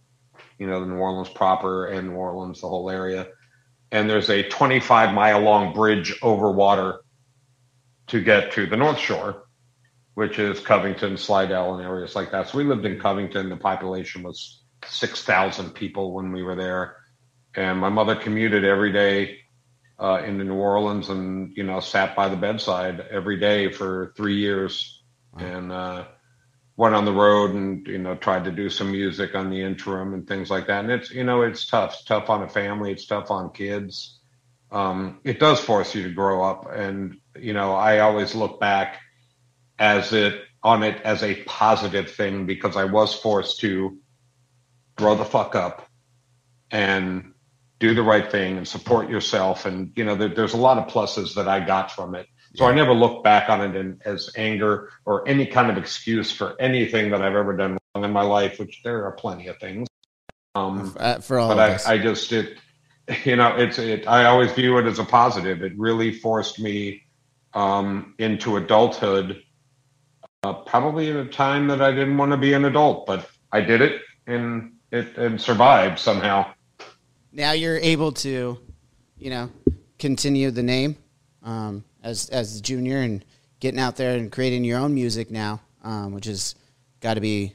Speaker 2: you know, the New Orleans proper and New Orleans, the whole area. And there's a 25 mile long bridge over water to get to the North Shore, which is Covington, Slidell, and areas like that. So we lived in Covington. The population was 6,000 people when we were there. And my mother commuted every day uh, into New Orleans and, you know, sat by the bedside every day for three years wow. and uh, went on the road and, you know, tried to do some music on the interim and things like that. And it's, you know, it's tough. It's tough on a family. It's tough on kids. Um, it does force you to grow up. And you know, I always look back as it on it as a positive thing because I was forced to grow the fuck up and do the right thing and support yourself. And, you know, there, there's a lot of pluses that I got from it. So I never look back on it in, as anger or any kind of excuse for anything that I've ever done wrong in my life, which there are plenty of things.
Speaker 1: Um, uh, for all
Speaker 2: but
Speaker 1: I,
Speaker 2: I, just, it, you know, it's, it, I always view it as a positive. It really forced me um, into adulthood, uh, probably at a time that I didn't want to be an adult, but I did it and it and survived somehow.
Speaker 1: Now you're able to, you know, continue the name um, as as junior and getting out there and creating your own music now, um, which has got to be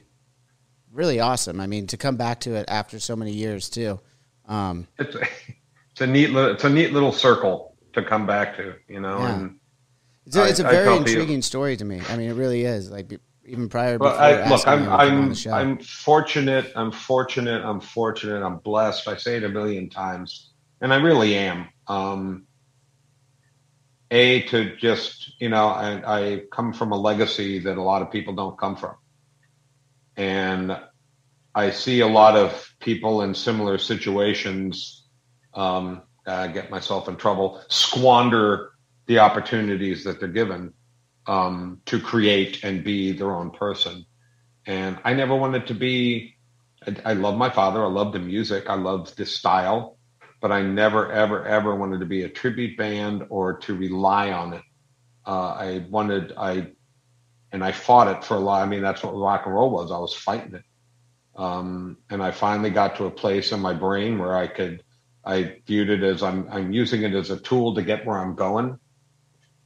Speaker 1: really awesome. I mean, to come back to it after so many years too. Um,
Speaker 2: it's a, it's a neat little, it's a neat little circle to come back to, you know. Yeah. And
Speaker 1: it's a, it's a very intriguing the, story to me. I mean, it really is. Like even prior.
Speaker 2: Well, I, look, I'm I'm I'm fortunate. I'm fortunate. I'm fortunate. I'm blessed. I say it a million times, and I really am. Um, a to just you know, I, I come from a legacy that a lot of people don't come from, and I see a lot of people in similar situations um, uh, get myself in trouble, squander the opportunities that they're given um, to create and be their own person. And I never wanted to be. I, I love my father. I love the music. I love the style, but I never, ever, ever wanted to be a tribute band or to rely on it. Uh, I wanted. I and I fought it for a lot. I mean, that's what rock and roll was. I was fighting it. Um, and I finally got to a place in my brain where I could, I viewed it as I'm, I'm using it as a tool to get where I'm going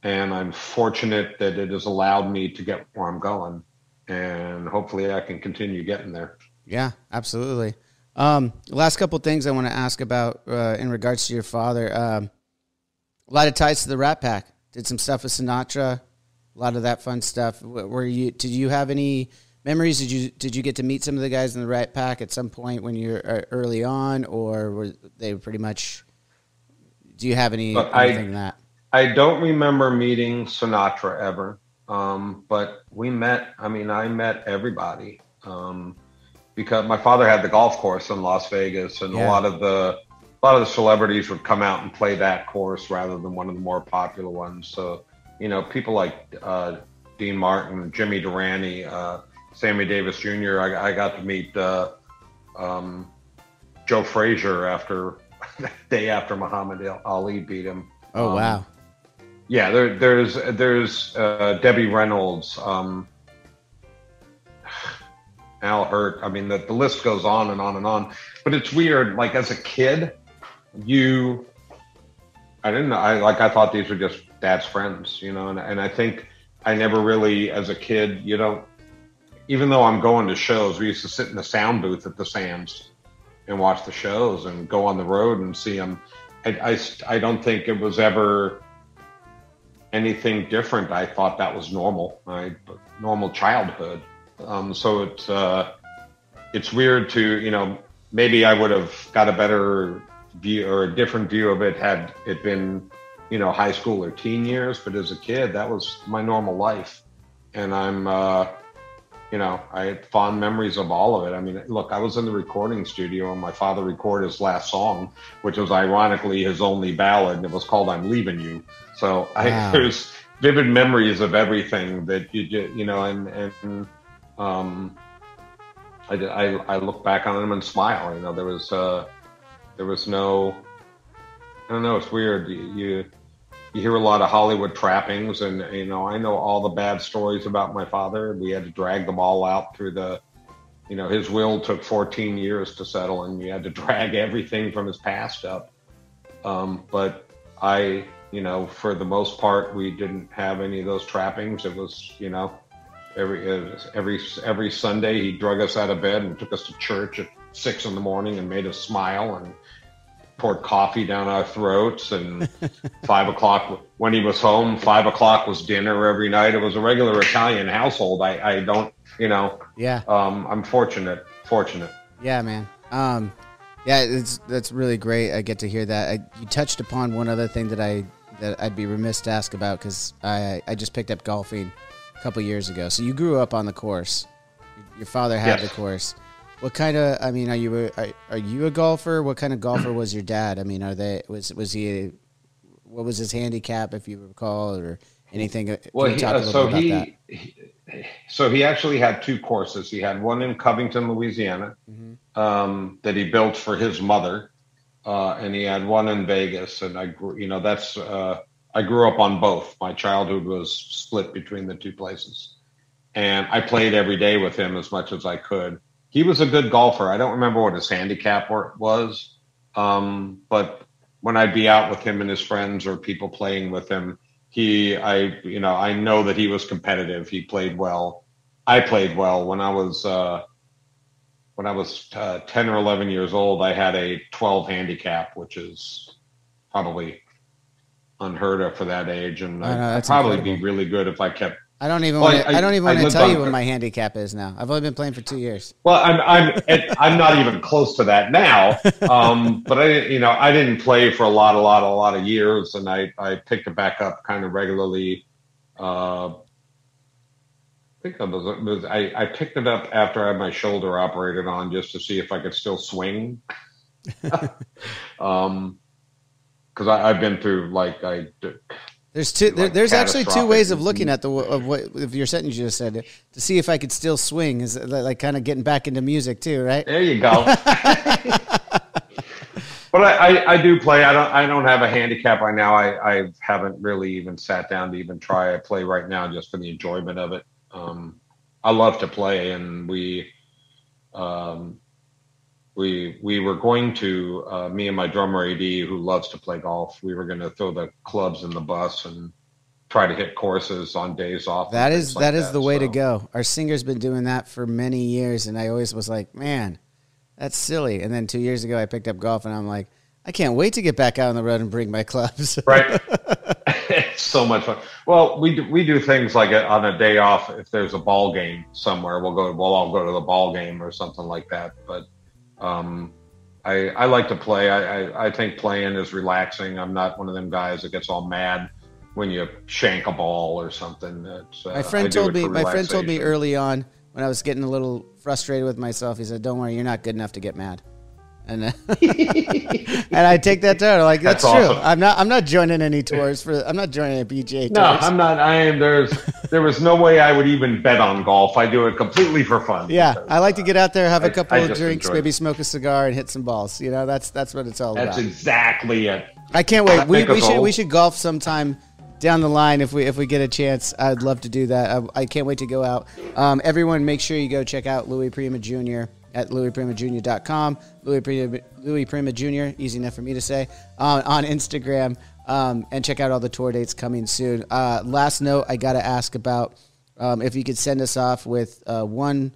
Speaker 2: and I'm fortunate that it has allowed me to get where I'm going, and hopefully I can continue getting there.
Speaker 1: Yeah, absolutely. Um, last couple things I want to ask about uh, in regards to your father. Um, a lot of ties to the Rat Pack. Did some stuff with Sinatra. A lot of that fun stuff. Were you? Did you have any memories? Did you did you get to meet some of the guys in the Rat Pack at some point when you're uh, early on, or were they pretty much? Do you have any anything I, that?
Speaker 2: I don't remember meeting Sinatra ever, um, but we met. I mean, I met everybody um, because my father had the golf course in Las Vegas, and yeah. a lot of the a lot of the celebrities would come out and play that course rather than one of the more popular ones. So, you know, people like uh, Dean Martin, Jimmy Durante, uh, Sammy Davis Jr. I, I got to meet uh, um, Joe Frazier after the day after Muhammad Ali beat him.
Speaker 1: Oh wow!
Speaker 2: Yeah, there, there's there's uh, Debbie Reynolds, um, Al Hirt. I mean, the, the list goes on and on and on. But it's weird. Like as a kid, you, I didn't. I like I thought these were just dad's friends, you know. And, and I think I never really, as a kid, you know, even though I'm going to shows, we used to sit in the sound booth at the Sands and watch the shows and go on the road and see them. I, I, I don't think it was ever anything different. I thought that was normal, my Normal childhood. Um, so it's uh, it's weird to you know maybe I would have got a better view or a different view of it had it been you know high school or teen years. But as a kid, that was my normal life, and I'm uh, you know I had fond memories of all of it. I mean, look, I was in the recording studio and my father recorded his last song, which was ironically his only ballad. And it was called "I'm Leaving You." So I, there's vivid memories of everything that you you know, and and um, I, I, I look back on them and smile. You know, there was uh, there was no, I don't know. It's weird. You, you you hear a lot of Hollywood trappings, and you know, I know all the bad stories about my father. We had to drag them all out through the, you know, his will took 14 years to settle, and we had to drag everything from his past up. Um, but I you know, for the most part, we didn't have any of those trappings. It was, you know, every every every Sunday he drug us out of bed and took us to church at six in the morning and made us smile and poured coffee down our throats. And five o'clock when he was home, five o'clock was dinner every night. It was a regular Italian household. I, I don't, you know,
Speaker 1: yeah.
Speaker 2: Um, I'm fortunate, fortunate.
Speaker 1: Yeah, man. Um, yeah, it's that's really great. I get to hear that. I, you touched upon one other thing that I that I'd be remiss to ask about because I I just picked up golfing a couple years ago. So you grew up on the course. Your father had yes. the course. What kind of? I mean, are you a, are, are you a golfer? What kind of golfer was your dad? I mean, are they was was he? A, what was his handicap, if you recall, or anything? Can
Speaker 2: well, he, uh, so he, he, so he actually had two courses. He had one in Covington, Louisiana, mm-hmm. um, that he built for his mother, uh, and he had one in Vegas. And I grew, you know, that's uh, I grew up on both. My childhood was split between the two places, and I played every day with him as much as I could. he was a good golfer. I don't remember what his handicap was, um, but when I'd be out with him and his friends or people playing with him, he, I, you know, I know that he was competitive. He played well. I played well when I was, uh, when I was uh, 10 or 11 years old, I had a 12 handicap, which is probably unheard of for that age. And I'd probably incredible. be really good if I kept
Speaker 1: I don't even. Well, want to, I, I, don't even want to tell you what my handicap is now. I've only been playing for two years.
Speaker 2: Well, I'm I'm I'm not even close to that now. Um, but I you know I didn't play for a lot a lot a lot of years, and I I picked it back up kind of regularly. Uh, think I was, I, I picked it up after I had my shoulder operated on just to see if I could still swing. um, because I've been through like I
Speaker 1: there's two. There, there's actually two ways of looking at the of what of your sentence you just said to see if I could still swing is like kind of getting back into music too, right?
Speaker 2: There you go. but I, I, I, do play. I don't I don't have a handicap right now. I, I haven't really even sat down to even try. I play right now just for the enjoyment of it. Um, I love to play, and we um, we we were going to uh, me and my drummer AD who loves to play golf. We were going to throw the clubs in the bus and try to hit courses on days off.
Speaker 1: That is like that is that. the way so. to go. Our singer's been doing that for many years, and I always was like, man, that's silly. And then two years ago, I picked up golf, and I'm like, I can't wait to get back out on the road and bring my clubs.
Speaker 2: right. it's so much fun. Well, we do, we do things like a, on a day off. If there's a ball game somewhere, we'll go. We'll all go to the ball game or something like that. But um, I, I like to play. I, I, I think playing is relaxing. I'm not one of them guys that gets all mad when you shank a ball or something. Uh,
Speaker 1: my friend told me. My friend told me early on when I was getting a little frustrated with myself. He said, "Don't worry, you're not good enough to get mad." And and I take that to Like that's, that's true. Awesome. I'm not I'm not joining any tours for. I'm not joining a PGA.
Speaker 2: No, I'm not. I am. There's there was no way I would even bet on golf. I do it completely for fun.
Speaker 1: Yeah, because, I like to get out there, have a couple I, I of drinks, maybe smoke a cigar, and hit some balls. You know, that's that's what it's all
Speaker 2: that's
Speaker 1: about.
Speaker 2: That's exactly it.
Speaker 1: I can't wait. We, we should we should golf sometime down the line if we if we get a chance. I'd love to do that. I, I can't wait to go out. Um, everyone, make sure you go check out Louis Prima Jr at louisprimajr.com. Louis Prima, Louis Prima Jr., easy enough for me to say, on Instagram. Um, and check out all the tour dates coming soon. Uh, last note, I got to ask about um, if you could send us off with uh, one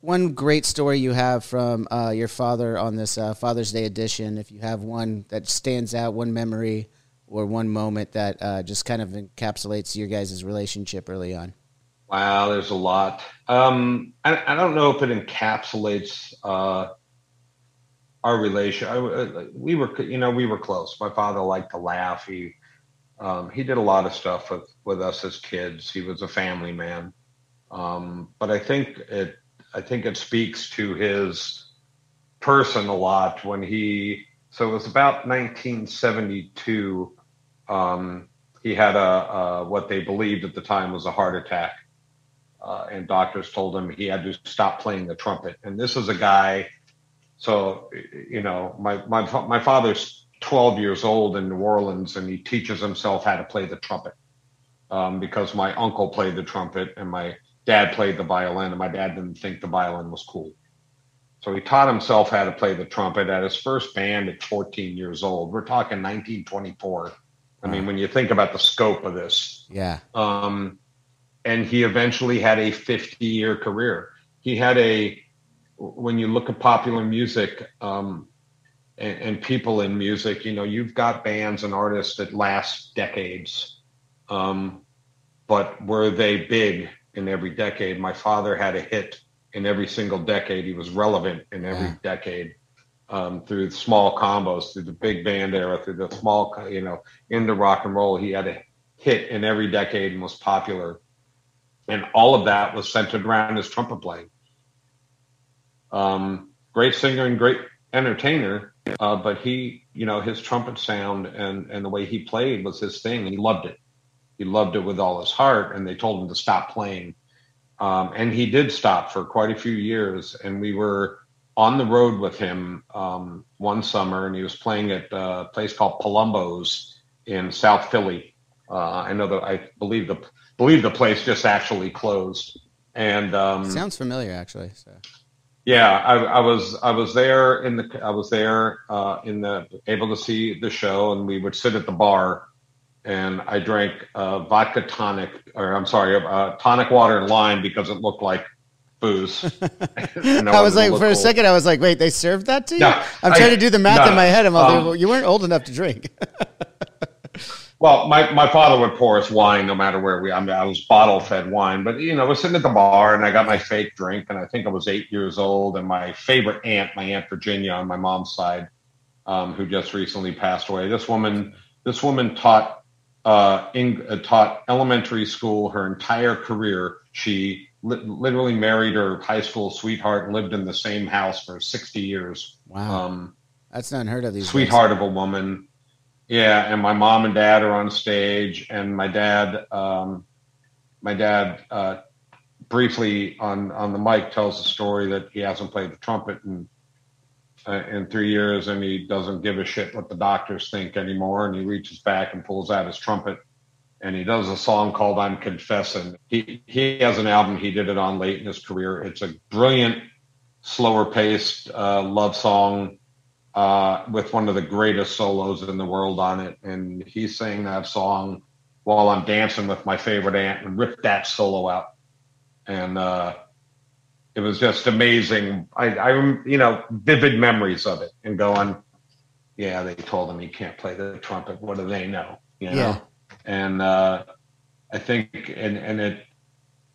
Speaker 1: one great story you have from uh, your father on this uh, Father's Day edition. If you have one that stands out, one memory or one moment that uh, just kind of encapsulates your guys' relationship early on.
Speaker 2: Wow, there's a lot. Um, I, I, don't know if it encapsulates uh, our relation. We were, you know, we were close. My father liked to laugh. He um, he did a lot of stuff with with us as kids. He was a family man. Um, but I think it I think it speaks to his person a lot when he. So it was about 1972. Um, he had a, a what they believed at the time was a heart attack uh, and doctors told him he had to stop playing the trumpet. And this is a guy. So you know, my my my father's 12 years old in New Orleans, and he teaches himself how to play the trumpet um, because my uncle played the trumpet and my dad played the violin, and my dad didn't think the violin was cool. So he taught himself how to play the trumpet at his first band at 14 years old. We're talking 1924. I mean, when you think about the scope of this,
Speaker 1: yeah.
Speaker 2: Um, and he eventually had a 50 year career. He had a, when you look at popular music um, and, and, people in music, you know, you've got bands and artists that last decades. Um, but were they big in every decade? My father had a hit in every single decade. He was relevant in every yeah. decade. Um, through small combos, through the big band era, through the small, you know, into rock and roll, he had a hit in every decade and was popular and all of that was centered around his trumpet playing. Um, great singer and great entertainer, uh, but he, you know, his trumpet sound and and the way he played was his thing, and he loved it. He loved it with all his heart, and they told him to stop playing, um, and he did stop for quite a few years. And we were on the road with him um, one summer, and he was playing at a place called Palumbo's in South Philly. Uh, I know that I believe the believe the place just actually closed. And um,
Speaker 1: sounds familiar, actually. So.
Speaker 2: Yeah, I, I, was I was there in the I was there uh, in the able to see the show, and we would sit at the bar, and I drank uh, vodka tonic, or I'm sorry, uh, tonic water and lime because it looked like booze.
Speaker 1: I was like, for a second, I was like, wait, they served that to you? No, I'm trying I, to do the math no, in my head. I'm like, um, well, you weren't old enough to drink.
Speaker 2: well, my, my father would pour us wine no matter where we. I, mean, I was bottle fed wine, but you know, we're sitting at the bar, and I got my fake drink, and I think I was eight years old, and my favorite aunt, my aunt Virginia on my mom's side, um, who just recently passed away. This woman, this woman taught uh, in, uh, taught elementary school her entire career. She li- literally married her high school sweetheart and lived in the same house for 60 years.
Speaker 1: Wow. Um, That's not unheard of these
Speaker 2: Sweetheart days. of a woman. Yeah. And my mom and dad are on stage and my dad, um, my dad, uh, briefly on, on the mic tells the story that he hasn't played the trumpet in, uh, in three years and he doesn't give a shit what the doctors think anymore. And he reaches back and pulls out his trumpet and he does a song called I'm Confessing. He he has an album he did it on late in his career. It's a brilliant, slower paced uh, love song uh, with one of the greatest solos in the world on it, and he sang that song while I'm dancing with my favorite aunt and ripped that solo out, and uh, it was just amazing. I, I you know vivid memories of it and going, yeah, they told him he can't play the trumpet. What do they know? You know?
Speaker 1: Yeah
Speaker 2: and uh, I think and and it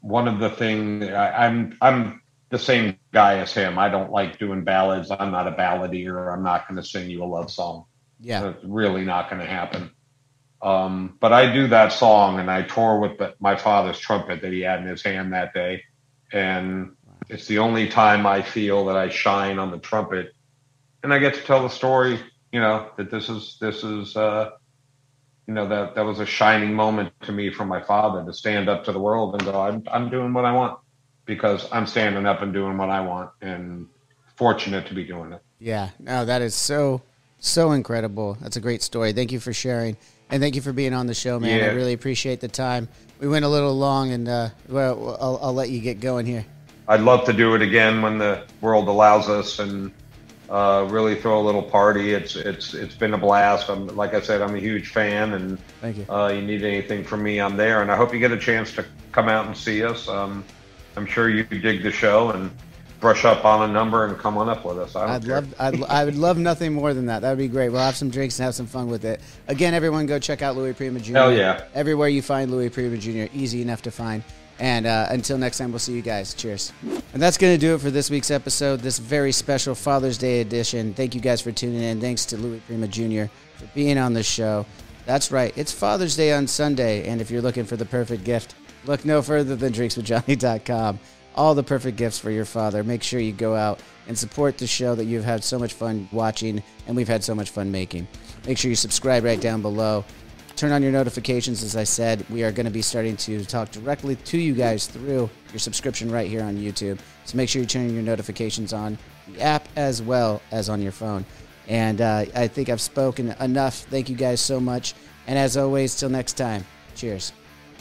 Speaker 2: one of the things I'm I'm the same guy as him. I don't like doing ballads. I'm not a balladeer. I'm not going to sing you a love song.
Speaker 1: Yeah,
Speaker 2: it's really not going to happen. Um, but I do that song, and I tour with the, my father's trumpet that he had in his hand that day, and it's the only time I feel that I shine on the trumpet, and I get to tell the story. You know that this is this is uh, you know that that was a shining moment to me from my father to stand up to the world and go I'm I'm doing what I want because I'm standing up and doing what I want and fortunate to be doing it.
Speaker 1: Yeah, no, that is so so incredible. That's a great story. Thank you for sharing and thank you for being on the show, man. Yeah. I really appreciate the time. We went a little long, and uh, well, I'll, I'll let you get going here.
Speaker 2: I'd love to do it again when the world allows us and uh, really throw a little party. It's it's it's been a blast. I'm like I said, I'm a huge fan, and
Speaker 1: thank you.
Speaker 2: Uh, you need anything from me, I'm there, and I hope you get a chance to come out and see us. Um, I'm sure you dig the show and brush up on a number and come on up with us. I
Speaker 1: would love, I'd, I would love nothing more than that. That would be great. We'll have some drinks and have some fun with it. Again, everyone, go check out Louis Prima Jr.
Speaker 2: Hell yeah!
Speaker 1: Everywhere you find Louis Prima Jr., easy enough to find. And uh, until next time, we'll see you guys. Cheers. And that's going to do it for this week's episode, this very special Father's Day edition. Thank you guys for tuning in. Thanks to Louis Prima Jr. for being on the show. That's right, it's Father's Day on Sunday. And if you're looking for the perfect gift, look no further than drinkswithjohnny.com. All the perfect gifts for your father. Make sure you go out and support the show that you've had so much fun watching and we've had so much fun making. Make sure you subscribe right down below. Turn on your notifications. As I said, we are going to be starting to talk directly to you guys through your subscription right here on YouTube. So make sure you turn your notifications on the app as well as on your phone. And uh, I think I've spoken enough. Thank you guys so much. And as always, till next time, cheers.